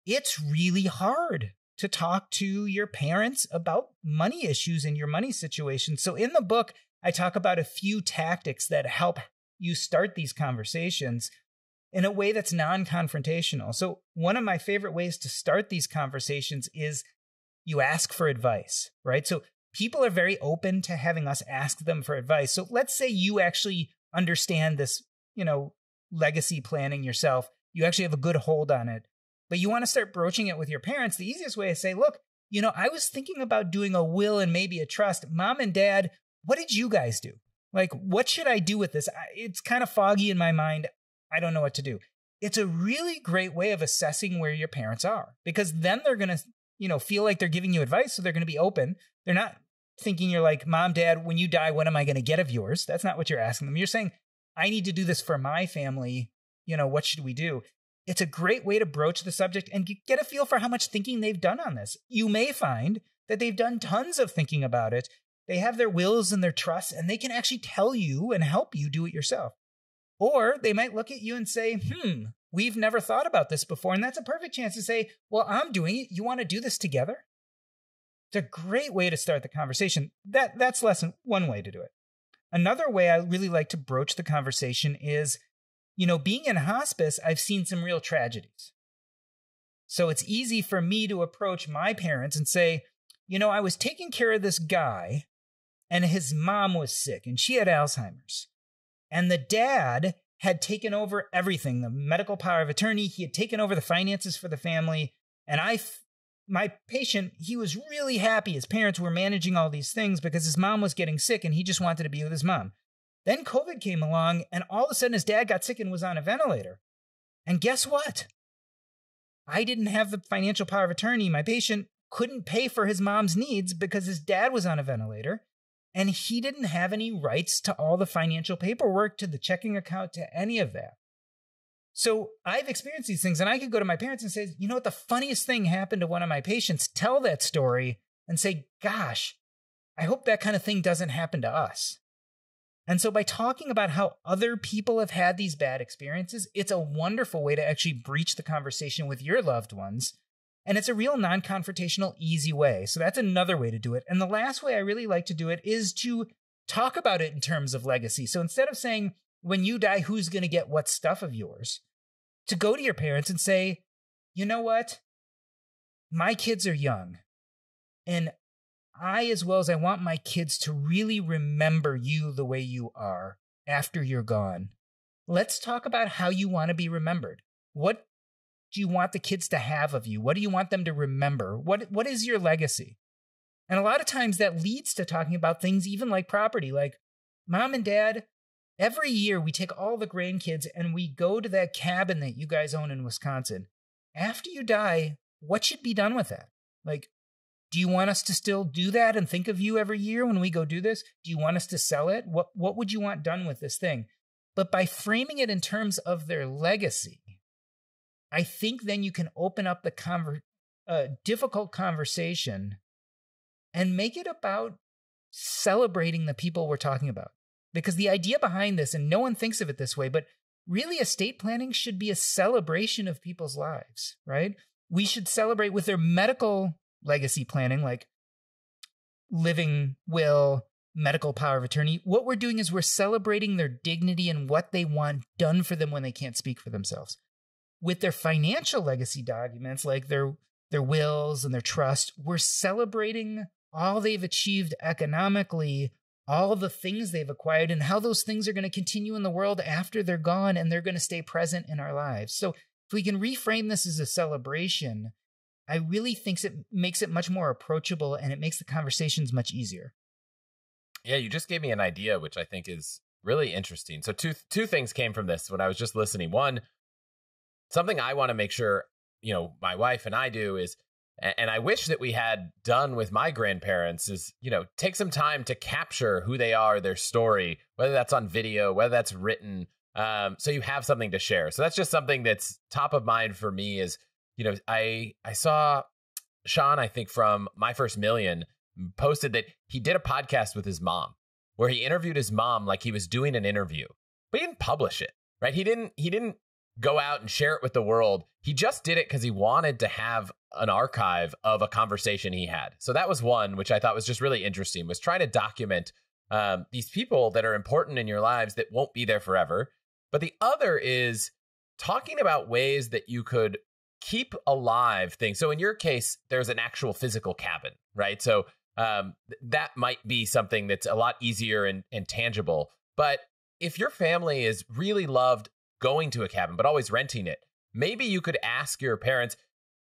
It's really hard to talk to your parents about money issues and your money situation. So in the book, I talk about a few tactics that help you start these conversations in a way that's non confrontational. So, one of my favorite ways to start these conversations is you ask for advice, right? So, people are very open to having us ask them for advice. So, let's say you actually understand this, you know, legacy planning yourself. You actually have a good hold on it, but you want to start broaching it with your parents. The easiest way is say, look, you know, I was thinking about doing a will and maybe a trust. Mom and dad, what did you guys do? Like, what should I do with this? It's kind of foggy in my mind. I don't know what to do. It's a really great way of assessing where your parents are because then they're going to, you know, feel like they're giving you advice. So they're going to be open. They're not thinking you're like, mom, dad, when you die, what am I going to get of yours? That's not what you're asking them. You're saying, I need to do this for my family. You know, what should we do? It's a great way to broach the subject and get a feel for how much thinking they've done on this. You may find that they've done tons of thinking about it. They have their wills and their trusts, and they can actually tell you and help you do it yourself. Or they might look at you and say, hmm, we've never thought about this before. And that's a perfect chance to say, well, I'm doing it. You want to do this together? It's a great way to start the conversation. That, that's lesson one way to do it. Another way I really like to broach the conversation is, you know, being in hospice, I've seen some real tragedies. So it's easy for me to approach my parents and say, you know, I was taking care of this guy and his mom was sick and she had Alzheimer's. And the dad had taken over everything the medical power of attorney. He had taken over the finances for the family. And I, my patient, he was really happy. His parents were managing all these things because his mom was getting sick and he just wanted to be with his mom. Then COVID came along, and all of a sudden his dad got sick and was on a ventilator. And guess what? I didn't have the financial power of attorney. My patient couldn't pay for his mom's needs because his dad was on a ventilator and he didn't have any rights to all the financial paperwork, to the checking account, to any of that. So I've experienced these things, and I could go to my parents and say, you know what, the funniest thing happened to one of my patients, tell that story and say, gosh, I hope that kind of thing doesn't happen to us. And so by talking about how other people have had these bad experiences, it's a wonderful way to actually breach the conversation with your loved ones and it's a real non confrontational, easy way. So that's another way to do it. And the last way I really like to do it is to talk about it in terms of legacy. So instead of saying, when you die, who's going to get what stuff of yours, to go to your parents and say, you know what? My kids are young. And I, as well as I want my kids to really remember you the way you are after you're gone. Let's talk about how you want to be remembered. What do you want the kids to have of you? What do you want them to remember? What what is your legacy? And a lot of times that leads to talking about things even like property, like mom and dad, every year we take all the grandkids and we go to that cabin that you guys own in Wisconsin. After you die, what should be done with that? Like, do you want us to still do that and think of you every year when we go do this? Do you want us to sell it? What what would you want done with this thing? But by framing it in terms of their legacy, I think then you can open up the conver- uh, difficult conversation and make it about celebrating the people we're talking about. Because the idea behind this, and no one thinks of it this way, but really estate planning should be a celebration of people's lives, right? We should celebrate with their medical legacy planning, like living will, medical power of attorney. What we're doing is we're celebrating their dignity and what they want done for them when they can't speak for themselves with their financial legacy documents, like their their wills and their trust, we're celebrating all they've achieved economically, all the things they've acquired, and how those things are going to continue in the world after they're gone and they're going to stay present in our lives. So if we can reframe this as a celebration, I really think it makes it much more approachable and it makes the conversations much easier. Yeah, you just gave me an idea, which I think is really interesting. So two two things came from this when I was just listening. One, something I want to make sure, you know, my wife and I do is, and I wish that we had done with my grandparents is, you know, take some time to capture who they are, their story, whether that's on video, whether that's written, um, so you have something to share. So that's just something that's top of mind for me. Is you know, I I saw Sean, I think from my first million, posted that he did a podcast with his mom where he interviewed his mom like he was doing an interview, but he didn't publish it. Right? He didn't. He didn't go out and share it with the world. He just did it because he wanted to have an archive of a conversation he had. So that was one, which I thought was just really interesting, was trying to document um, these people that are important in your lives that won't be there forever. But the other is talking about ways that you could keep alive things. So in your case, there's an actual physical cabin, right? So um, that might be something that's a lot easier and, and tangible. But if your family is really loved going to a cabin, but always renting it. Maybe you could ask your parents,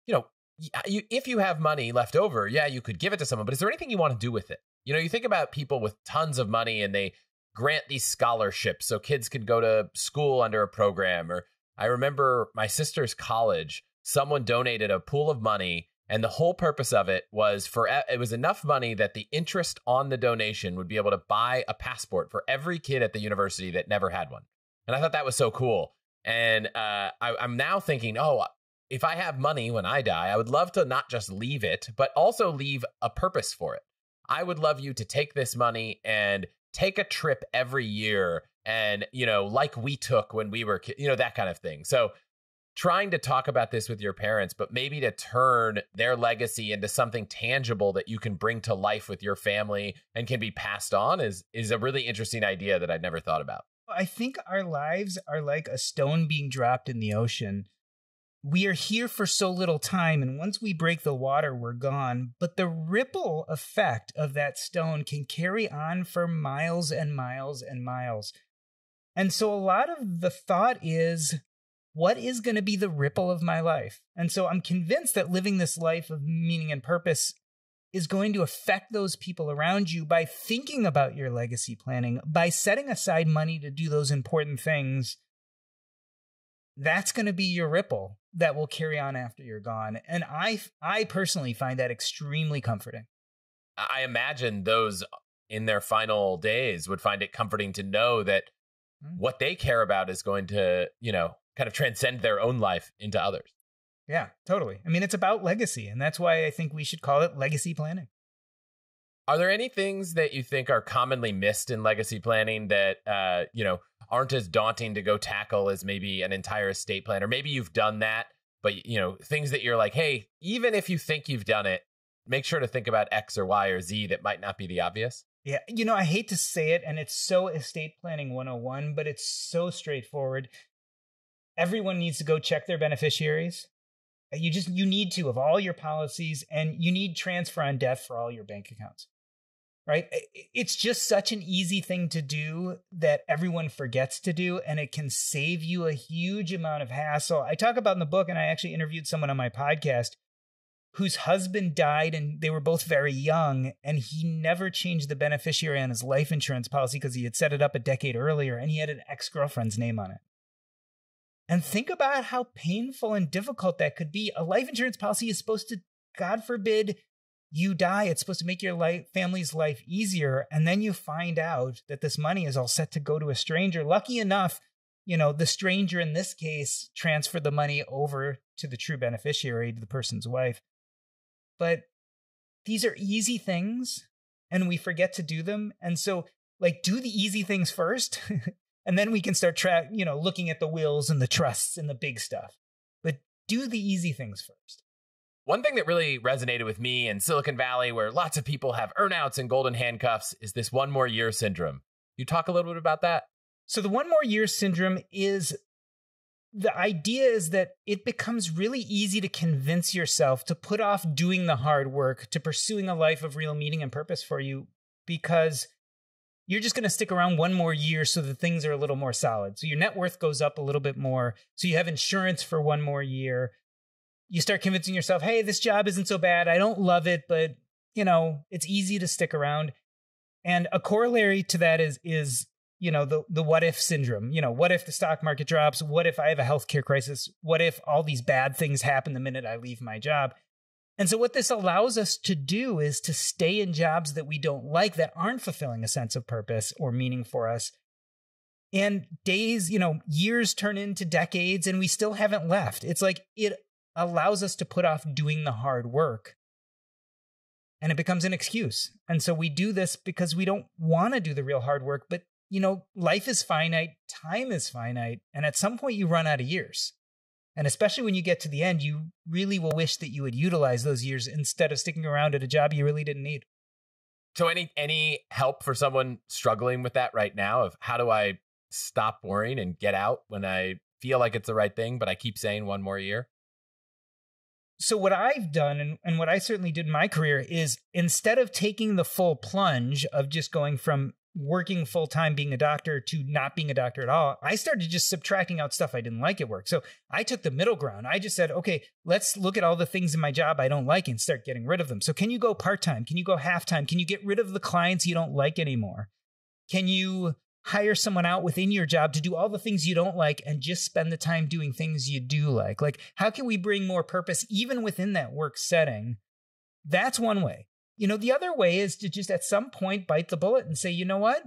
you know, uh, you, if you have money left over, yeah, you could give it to someone, but is there anything you want to do with it? You know, you think about people with tons of money and they grant these scholarships so kids can go to school under a program. Or I remember my sister's college, someone donated a pool of money and the whole purpose of it was for it was enough money that the interest on the donation would be able to buy a passport for every kid at the university that never had one. And I thought that was so cool. And uh, I, I'm now thinking, oh, if I have money when I die, I would love to not just leave it, but also leave a purpose for it. I would love you to take this money and take a trip every year and, you know, like we took when we were, you know, that kind of thing. So trying to talk about this with your parents, but maybe to turn their legacy into something tangible that you can bring to life with your family and can be passed on is is a really interesting idea that I'd never thought about. I think our lives are like a stone being dropped in the ocean. We are here for so little time, and once we break the water, we're gone. But the ripple effect of that stone can carry on for miles and miles and miles. And so, a lot of the thought is what is going to be the ripple of my life? And so, I'm convinced that living this life of meaning and purpose is going to affect those people around you by thinking about your legacy planning, by setting aside money to do those important things. That's going to be your ripple that will carry on after you're gone. And I I personally find that extremely comforting. I imagine those in their final days would find it comforting to know that mm-hmm. what they care about is going to, you know, kind of transcend their own life into others. Yeah, totally. I mean, it's about legacy, and that's why I think we should call it legacy planning. Are there any things that you think are commonly missed in legacy planning that uh, you know aren't as daunting to go tackle as maybe an entire estate plan, or maybe you've done that, but you know things that you're like, hey, even if you think you've done it, make sure to think about X or Y or Z that might not be the obvious. Yeah, you know, I hate to say it, and it's so estate planning 101, but it's so straightforward. Everyone needs to go check their beneficiaries you just you need to of all your policies and you need transfer on death for all your bank accounts. Right? It's just such an easy thing to do that everyone forgets to do and it can save you a huge amount of hassle. I talk about in the book and I actually interviewed someone on my podcast whose husband died and they were both very young and he never changed the beneficiary on his life insurance policy because he had set it up a decade earlier and he had an ex-girlfriend's name on it. And think about how painful and difficult that could be. A life insurance policy is supposed to, God forbid, you die. It's supposed to make your life, family's life easier. And then you find out that this money is all set to go to a stranger. Lucky enough, you know, the stranger in this case transferred the money over to the true beneficiary, to the person's wife. But these are easy things and we forget to do them. And so, like, do the easy things first and then we can start track, you know, looking at the wills and the trusts and the big stuff. But do the easy things first. One thing that really resonated with me in Silicon Valley, where lots of people have earnouts and golden handcuffs, is this one more year syndrome. You talk a little bit about that? So, the one more year syndrome is the idea is that it becomes really easy to convince yourself to put off doing the hard work, to pursuing a life of real meaning and purpose for you, because you're just going to stick around one more year so that things are a little more solid. So your net worth goes up a little bit more. So you have insurance for one more year. You start convincing yourself, hey, this job isn't so bad. I don't love it, but you know, it's easy to stick around. And a corollary to that is is you know the the what if syndrome. You know, what if the stock market drops? What if I have a healthcare crisis? What if all these bad things happen the minute I leave my job? And so, what this allows us to do is to stay in jobs that we don't like, that aren't fulfilling a sense of purpose or meaning for us. And days, you know, years turn into decades and we still haven't left. It's like it allows us to put off doing the hard work and it becomes an excuse. And so we do this because we don't want to do the real hard work. But, you know, life is finite, time is finite. And at some point, you run out of years. And especially when you get to the end, you really will wish that you would utilize those years instead of sticking around at a job you really didn't need. So any any help for someone struggling with that right now of how do I stop worrying and get out when I feel like it's the right thing, but I keep saying one more year? So what I've done and, and what I certainly did in my career is instead of taking the full plunge of just going from working full time being a doctor to not being a doctor at all, I started just subtracting out stuff I didn't like at work. So I took the middle ground. I just said, okay, let's look at all the things in my job I don't like and start getting rid of them. So can you go part time? Can you go half time? Can you get rid of the clients you don't like anymore? Can you hire someone out within your job to do all the things you don't like and just spend the time doing things you do like? Like, how can we bring more purpose even within that work setting? That's one way. You know, the other way is to just at some point bite the bullet and say, you know what?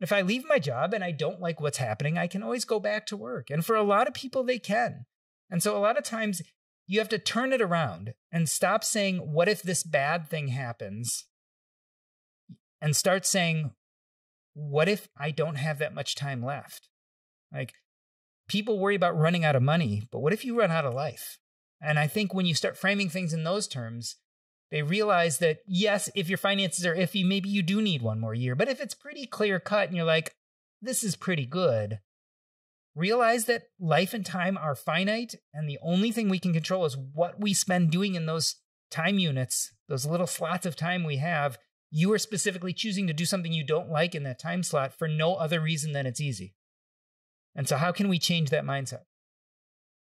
If I leave my job and I don't like what's happening, I can always go back to work. And for a lot of people, they can. And so a lot of times you have to turn it around and stop saying, what if this bad thing happens? And start saying, what if I don't have that much time left? Like, people worry about running out of money, but what if you run out of life? And I think when you start framing things in those terms, they realize that, yes, if your finances are iffy, maybe you do need one more year. But if it's pretty clear cut and you're like, this is pretty good, realize that life and time are finite. And the only thing we can control is what we spend doing in those time units, those little slots of time we have. You are specifically choosing to do something you don't like in that time slot for no other reason than it's easy. And so, how can we change that mindset?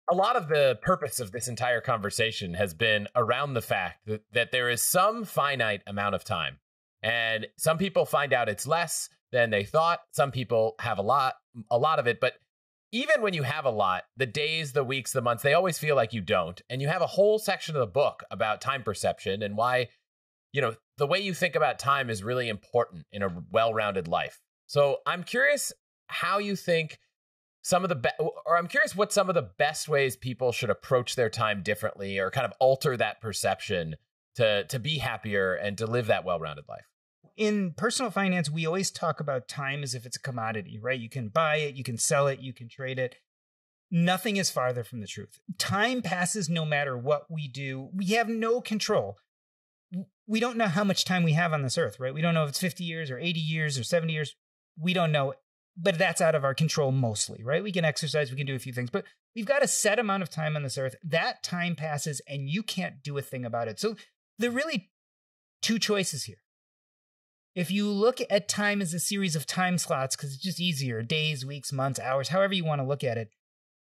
A lot of the purpose of this entire conversation has been around the fact that, that there is some finite amount of time. And some people find out it's less than they thought. Some people have a lot, a lot of it. But even when you have a lot, the days, the weeks, the months, they always feel like you don't. And you have a whole section of the book about time perception and why, you know, the way you think about time is really important in a well rounded life. So I'm curious how you think some of the be- or I'm curious what some of the best ways people should approach their time differently or kind of alter that perception to to be happier and to live that well-rounded life. In personal finance, we always talk about time as if it's a commodity, right? You can buy it, you can sell it, you can trade it. Nothing is farther from the truth. Time passes no matter what we do. We have no control. We don't know how much time we have on this earth, right? We don't know if it's 50 years or 80 years or 70 years. We don't know but that's out of our control mostly, right? We can exercise, we can do a few things, but we've got a set amount of time on this earth. That time passes and you can't do a thing about it. So there are really two choices here. If you look at time as a series of time slots, because it's just easier days, weeks, months, hours, however you want to look at it,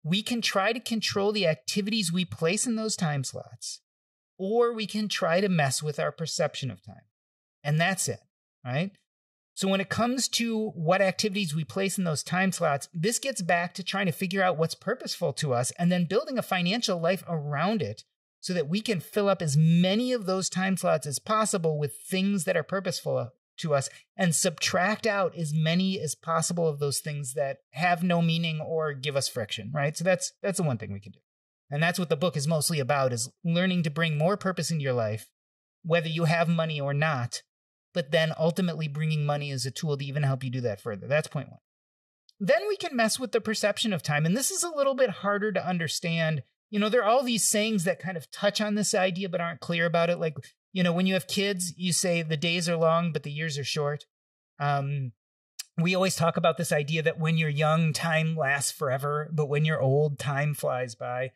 we can try to control the activities we place in those time slots, or we can try to mess with our perception of time. And that's it, right? So when it comes to what activities we place in those time slots, this gets back to trying to figure out what's purposeful to us and then building a financial life around it so that we can fill up as many of those time slots as possible with things that are purposeful to us and subtract out as many as possible of those things that have no meaning or give us friction, right? So that's that's the one thing we can do. And that's what the book is mostly about is learning to bring more purpose into your life whether you have money or not but then ultimately bringing money as a tool to even help you do that further. That's point one. Then we can mess with the perception of time. And this is a little bit harder to understand. You know, there are all these sayings that kind of touch on this idea but aren't clear about it. Like, you know, when you have kids, you say the days are long, but the years are short. Um, we always talk about this idea that when you're young, time lasts forever, but when you're old, time flies by.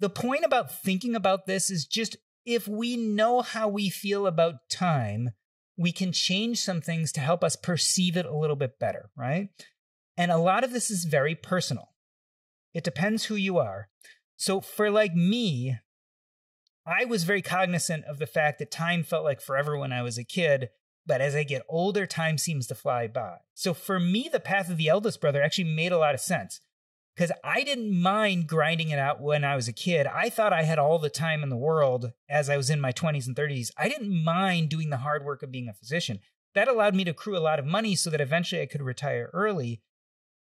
The point about thinking about this is just if we know how we feel about time, we can change some things to help us perceive it a little bit better, right? And a lot of this is very personal. It depends who you are. So, for like me, I was very cognizant of the fact that time felt like forever when I was a kid, but as I get older, time seems to fly by. So, for me, the path of the eldest brother actually made a lot of sense because I didn't mind grinding it out when I was a kid. I thought I had all the time in the world as I was in my 20s and 30s. I didn't mind doing the hard work of being a physician. That allowed me to accrue a lot of money so that eventually I could retire early.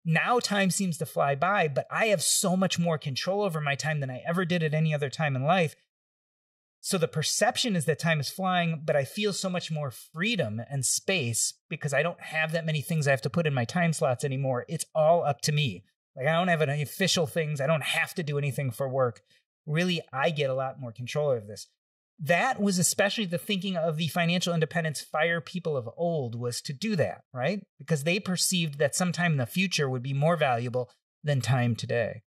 Now time seems to fly by, but I have so much more control over my time than I ever did at any other time in life. So the perception is that time is flying, but I feel so much more freedom and space because I don't have that many things I have to put in my time slots anymore. It's all up to me. Like I don't have any official things. I don't have to do anything for work. Really, I get a lot more control over this. That was especially the thinking of the financial independence fire people of old was to do that, right? Because they perceived that sometime in the future would be more valuable than time today.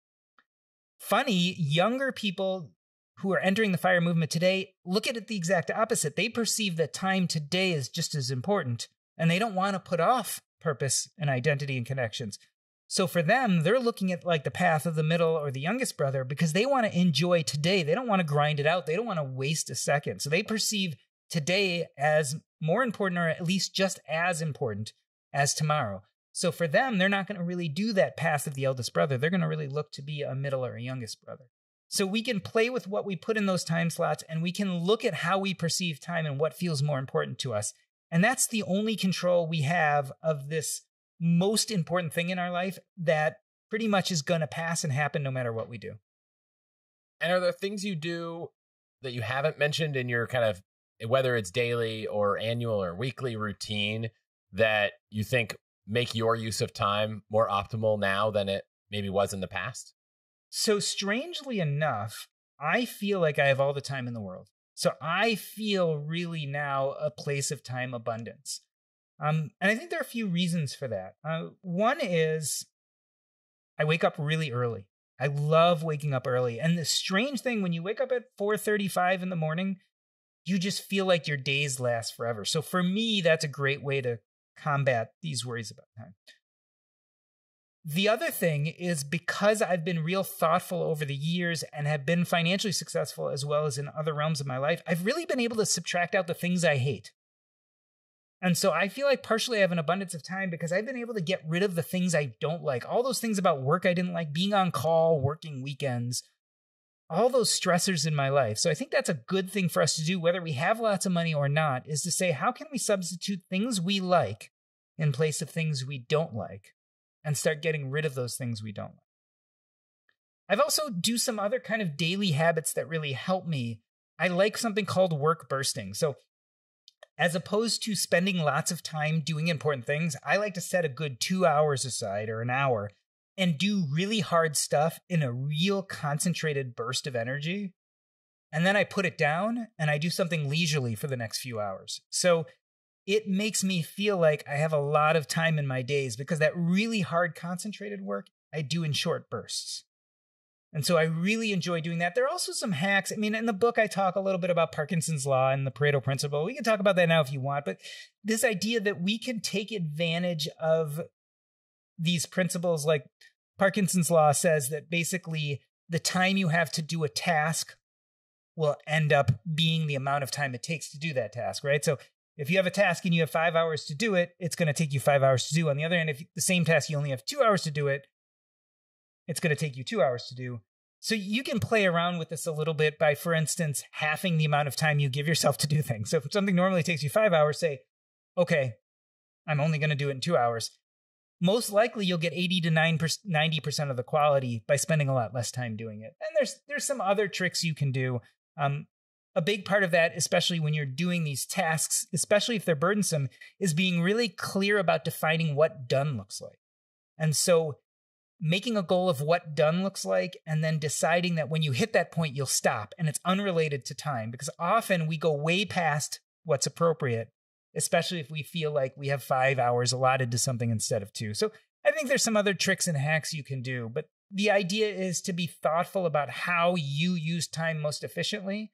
Funny, younger people who are entering the fire movement today look at it the exact opposite. They perceive that time today is just as important, and they don't want to put off purpose and identity and connections. So for them, they're looking at like the path of the middle or the youngest brother because they want to enjoy today. They don't want to grind it out. They don't want to waste a second. So they perceive today as more important or at least just as important as tomorrow. So for them, they're not going to really do that path of the eldest brother. They're going to really look to be a middle or a youngest brother. So we can play with what we put in those time slots and we can look at how we perceive time and what feels more important to us. And that's the only control we have of this most important thing in our life that pretty much is going to pass and happen no matter what we do. And are there things you do that you haven't mentioned in your kind of whether it's daily or annual or weekly routine that you think make your use of time more optimal now than it maybe was in the past? So, strangely enough, I feel like I have all the time in the world. So, I feel really now a place of time abundance. Um, and I think there are a few reasons for that. Uh, one is I wake up really early. I love waking up early. And the strange thing, when you wake up at 4:35 in the morning, you just feel like your days last forever. So for me, that's a great way to combat these worries about time. The other thing is because I've been real thoughtful over the years and have been financially successful as well as in other realms of my life, I've really been able to subtract out the things I hate. And so I feel like partially I have an abundance of time because I've been able to get rid of the things I don't like. All those things about work I didn't like, being on call, working weekends, all those stressors in my life. So I think that's a good thing for us to do, whether we have lots of money or not, is to say, how can we substitute things we like in place of things we don't like and start getting rid of those things we don't like? I've also do some other kind of daily habits that really help me. I like something called work bursting. So as opposed to spending lots of time doing important things, I like to set a good two hours aside or an hour and do really hard stuff in a real concentrated burst of energy. And then I put it down and I do something leisurely for the next few hours. So it makes me feel like I have a lot of time in my days because that really hard concentrated work I do in short bursts. And so I really enjoy doing that. There are also some hacks. I mean, in the book, I talk a little bit about Parkinson's law and the Pareto principle. We can talk about that now if you want, but this idea that we can take advantage of these principles like Parkinson's law says that basically the time you have to do a task will end up being the amount of time it takes to do that task, right? So if you have a task and you have five hours to do it, it's going to take you five hours to do. On the other hand, if the same task you only have two hours to do it, it's going to take you two hours to do. So you can play around with this a little bit by, for instance, halving the amount of time you give yourself to do things. So if something normally takes you five hours, say, okay, I'm only going to do it in two hours most likely you'll get 80 to 90% of the quality by spending a lot less time doing it. And there's there's some other tricks you can do. Um, a big part of that, especially when you're doing these tasks, especially if they're burdensome, is being really clear about defining what done looks like. And so making a goal of what done looks like and then deciding that when you hit that point, you'll stop and it's unrelated to time because often we go way past what's appropriate especially if we feel like we have five hours allotted to something instead of two. So I think there's some other tricks and hacks you can do, but the idea is to be thoughtful about how you use time most efficiently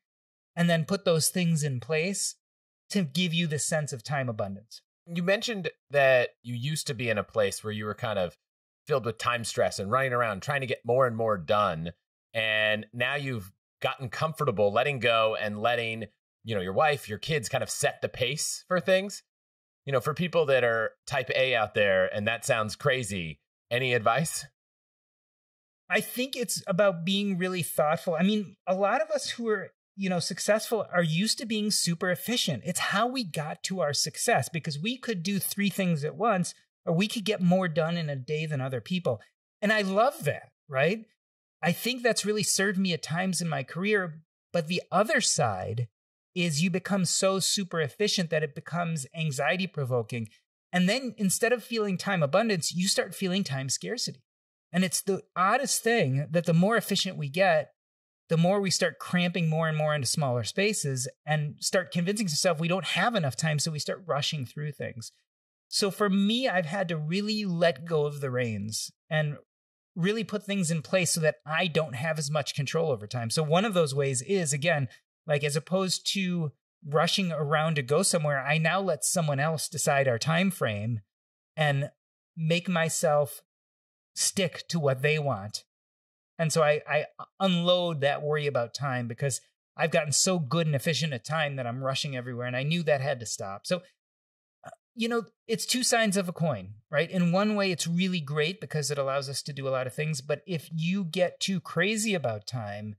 and then put those things in place to give you the sense of time abundance. You mentioned that you used to be in a place where you were kind of filled with time stress and running around trying to get more and more done. And now you've gotten comfortable letting go and letting you know your wife your kids kind of set the pace for things. You know for people that are type a out there and that sounds crazy any advice? I think it's about being really thoughtful. I mean a lot of us who are you know successful are used to being super efficient. It's how we got to our success because we could do three things at once or we could get more done in a day than other people and i love that right i think that's really served me at times in my career but the other side is you become so super efficient that it becomes anxiety provoking. And then instead of feeling time abundance, you start feeling time scarcity. And it's the oddest thing that the more efficient we get, the more we start cramping more and more into smaller spaces and start convincing ourselves we don't have enough time. So we start rushing through things. So for me, I've had to really let go of the reins and really put things in place so that I don't have as much control over time. So one of those ways is again, like as opposed to rushing around to go somewhere, I now let someone else decide our time frame and make myself stick to what they want. And so I, I unload that worry about time because I've gotten so good and efficient at time that I'm rushing everywhere. And I knew that had to stop. So, you know, it's two sides of a coin, right? In one way, it's really great because it allows us to do a lot of things. But if you get too crazy about time,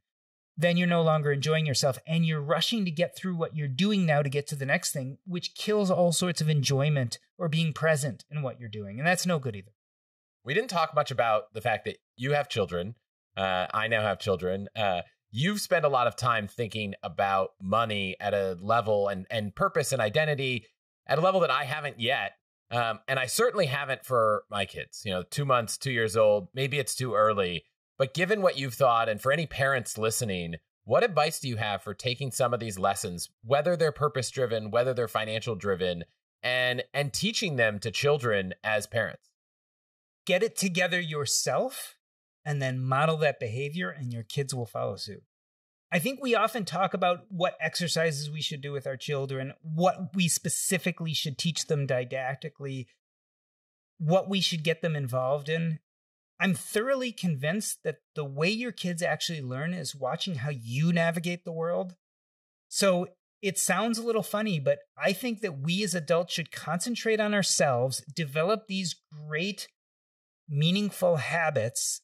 then you're no longer enjoying yourself and you're rushing to get through what you're doing now to get to the next thing, which kills all sorts of enjoyment or being present in what you're doing. And that's no good either. We didn't talk much about the fact that you have children. Uh, I now have children. Uh, you've spent a lot of time thinking about money at a level and, and purpose and identity at a level that I haven't yet. Um, and I certainly haven't for my kids, you know, two months, two years old. Maybe it's too early. But given what you've thought, and for any parents listening, what advice do you have for taking some of these lessons, whether they're purpose driven, whether they're financial driven, and and teaching them to children as parents? Get it together yourself and then model that behavior and your kids will follow suit. I think we often talk about what exercises we should do with our children, what we specifically should teach them didactically, what we should get them involved in. I'm thoroughly convinced that the way your kids actually learn is watching how you navigate the world. So it sounds a little funny, but I think that we as adults should concentrate on ourselves, develop these great, meaningful habits,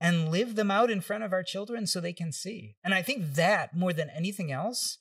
and live them out in front of our children so they can see. And I think that, more than anything else,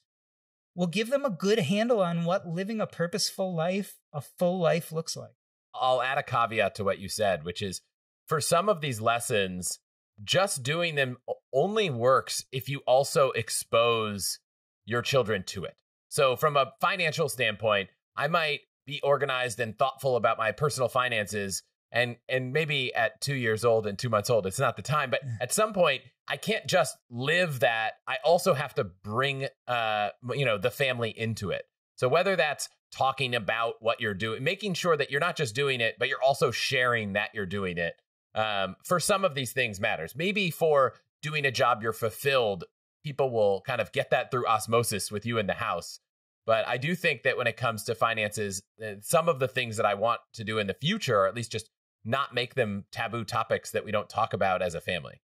will give them a good handle on what living a purposeful life, a full life looks like. I'll add a caveat to what you said, which is for some of these lessons, just doing them only works if you also expose your children to it. So, from a financial standpoint, I might be organized and thoughtful about my personal finances. And, and maybe at two years old and two months old, it's not the time. But at some point, I can't just live that. I also have to bring, uh, you know, the family into it. So whether that's talking about what you're doing, making sure that you're not just doing it, but you're also sharing that you're doing it um, for some of these things matters. Maybe for doing a job you're fulfilled, people will kind of get that through osmosis with you in the house. But I do think that when it comes to finances, uh, some of the things that I want to do in the future, or at least just not make them taboo topics that we don't talk about as a family.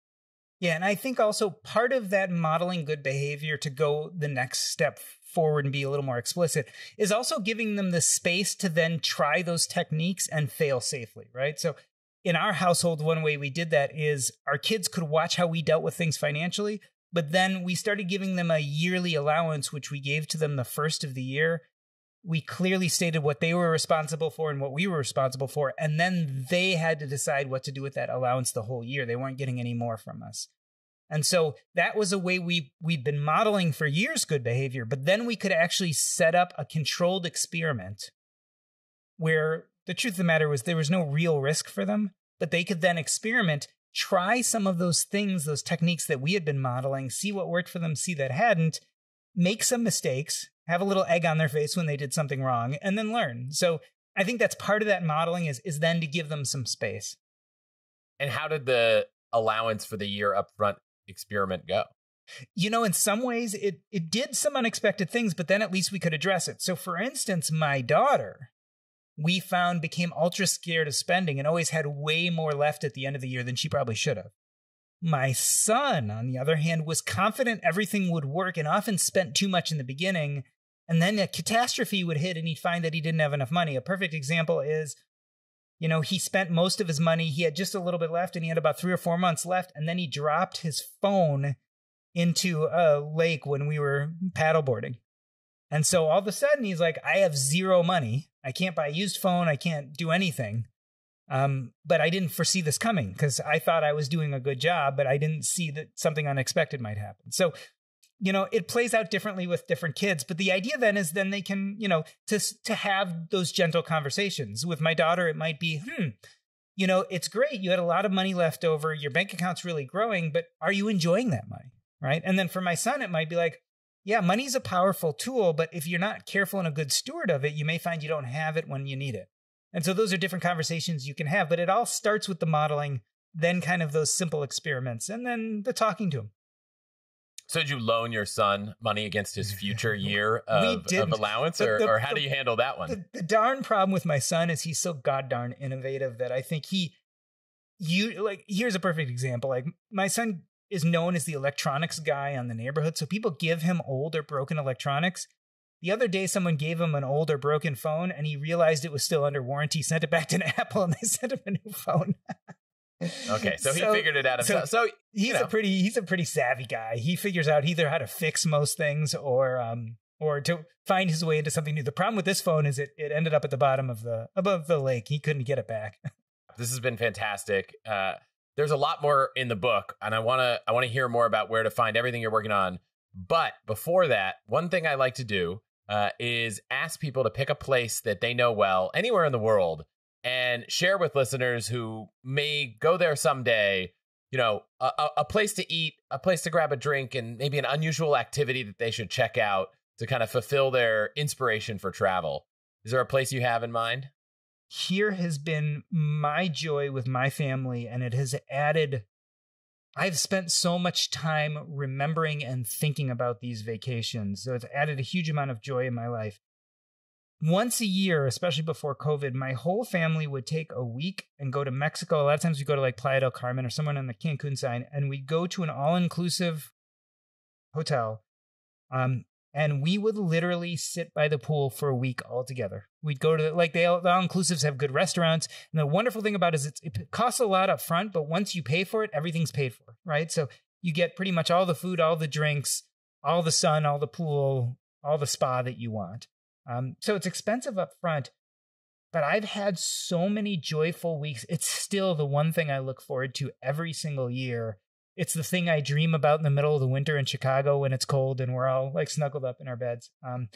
Yeah, and I think also part of that modeling good behavior to go the next step forward and be a little more explicit is also giving them the space to then try those techniques and fail safely, right? So in our household, one way we did that is our kids could watch how we dealt with things financially, but then we started giving them a yearly allowance, which we gave to them the first of the year. We clearly stated what they were responsible for and what we were responsible for. And then they had to decide what to do with that allowance the whole year. They weren't getting any more from us. And so that was a way we we've been modeling for years good behavior, but then we could actually set up a controlled experiment where the truth of the matter was there was no real risk for them, but they could then experiment, try some of those things, those techniques that we had been modeling, see what worked for them, see that hadn't, make some mistakes, have a little egg on their face when they did something wrong, and then learn. So I think that's part of that modeling is is then to give them some space. And how did the allowance for the year up front experiment go? You know, in some ways it it did some unexpected things, but then at least we could address it. So for instance, my daughter we found became ultra scared of spending and always had way more left at the end of the year than she probably should have. My son, on the other hand, was confident everything would work and often spent too much in the beginning. And then a catastrophe would hit and he'd find that he didn't have enough money. A perfect example is, you know, he spent most of his money. He had just a little bit left and he had about three or four months left. And then he dropped his phone into a lake when we were paddleboarding. And so all of a sudden he's like, I have zero money. I can't buy a used phone. I can't do anything. Um, but I didn't foresee this coming because I thought I was doing a good job, but I didn't see that something unexpected might happen. So, you know, it plays out differently with different kids. But the idea then is then they can, you know, to to have those gentle conversations. With my daughter, it might be, hmm, you know, it's great. You had a lot of money left over. Your bank account's really growing, but are you enjoying that money? Right. And then for my son, it might be like, yeah, money's a powerful tool, but if you're not careful and a good steward of it, you may find you don't have it when you need it. And so those are different conversations you can have, but it all starts with the modeling, then kind of those simple experiments, and then the talking to him. So did you loan your son money against his future year of, of allowance, or, the, or how the, do you handle that one? The, the, darn problem with my son is he's so god darn innovative that I think he, you like. Here's a perfect example. Like my son is known as the electronics guy on the neighborhood. So people give him old or broken electronics. The other day, someone gave him an old or broken phone and he realized it was still under warranty, sent it back to Apple, and they sent him a new phone. okay, so, so, he figured it out himself. So, so he's know. a pretty he's a pretty savvy guy. He figures out either how to fix most things or um or to find his way into something new. The problem with this phone is it it ended up at the bottom of the above the lake. He couldn't get it back. this has been fantastic. Uh, there's a lot more in the book, and I want to I want to hear more about where to find everything you're working on. But before that, one thing I like to do uh, is ask people to pick a place that they know well, anywhere in the world, and share with listeners who may go there someday. You know, a, a place to eat, a place to grab a drink, and maybe an unusual activity that they should check out to kind of fulfill their inspiration for travel. Is there a place you have in mind? here has been my joy with my family, and it has added. I've spent so much time remembering and thinking about these vacations. So it's added a huge amount of joy in my life. once a year, especially before COVID, my whole family would take a week and go to Mexico. A lot of times we go to like Playa del Carmen or someone on the Cancun side, and we'd go to an all inclusive hotel. Um, and we would literally sit by the pool for a week all together. We'd go to like they all, the all inclusives have good restaurants, and the wonderful thing about it is it costs a lot up front, but once you pay for it, everything's paid for, right? So you get pretty much all the food, all the drinks, all the sun, all the pool, all the spa that you want. Um, so it's expensive up front, but I've had so many joyful weeks. It's still the one thing I look forward to every single year. It's the thing I dream about in the middle of the winter in Chicago when it's cold and we're all like snuggled up in our beds. Um,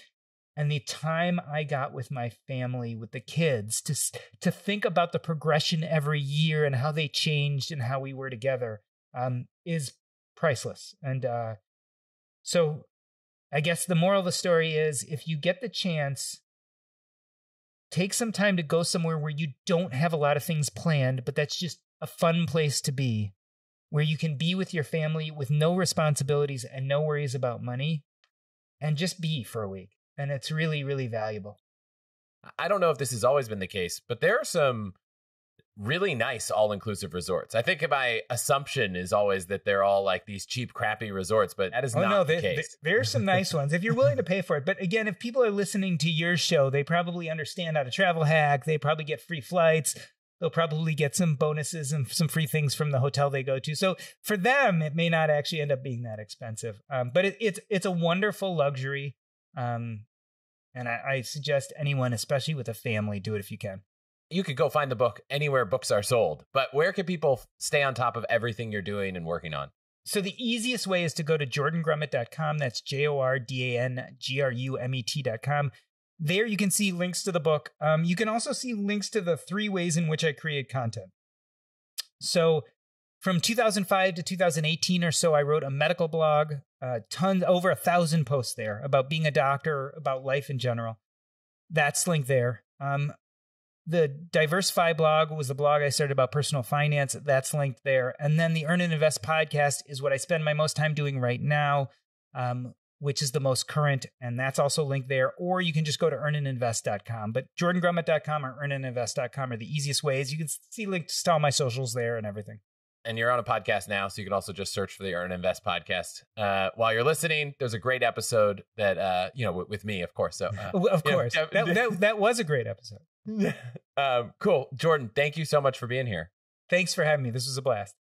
and the time I got with my family, with the kids, to to think about the progression every year and how they changed and how we were together um, is priceless. And uh, so I guess the moral of the story is if you get the chance, take some time to go somewhere where you don't have a lot of things planned, but that's just a fun place to be, where you can be with your family with no responsibilities and no worries about money, and just be for a week. And it's really, really valuable. I don't know if this has always been the case, but there are some really nice all-inclusive resorts. I think my assumption is always that they're all like these cheap, crappy resorts, but that is oh, not no, the they, case. They, are some nice ones if you're willing to pay for it. But again, if people are listening to your show, they probably understand how to travel hack. They probably get free flights. They'll probably get some bonuses and some free things from the hotel they go to. So for them, it may not actually end up being that expensive. Um, but it, it's it's a wonderful luxury. Um, and I, I suggest anyone, especially with a family, do it if you can you could go find the book anywhere books are sold. But where can people stay on top of everything you're doing and working on? So the easiest way is to go to jordangrumet.com. That's J O R D A N G R U M E T.com. There you can see links to the book. Um, you can also see links to the three ways in which I create content. So from 2005 to 2018 or so, I wrote a medical blog, uh, tons over a thousand posts there about being a doctor, about life in general. That's linked there. Um, the Diversify blog was the blog I started about personal finance. That's linked there. And then the Earn and Invest podcast is what I spend my most time doing right now, um, which is the most current. And that's also linked there. Or you can just go to earnandinvest.com. But jordangrumet.com or earnandinvest.com are the easiest ways. You can see links to all my socials there and everything and you're on a podcast now, so you can also just search for the Earn Invest podcast. Uh, while you're listening, there's a great episode that uh, you know with, with me, of course. So uh, of course, know, that, that, that was a great episode. um, cool, Jordan. Thank you so much for being here. Thanks for having me. This was a blast.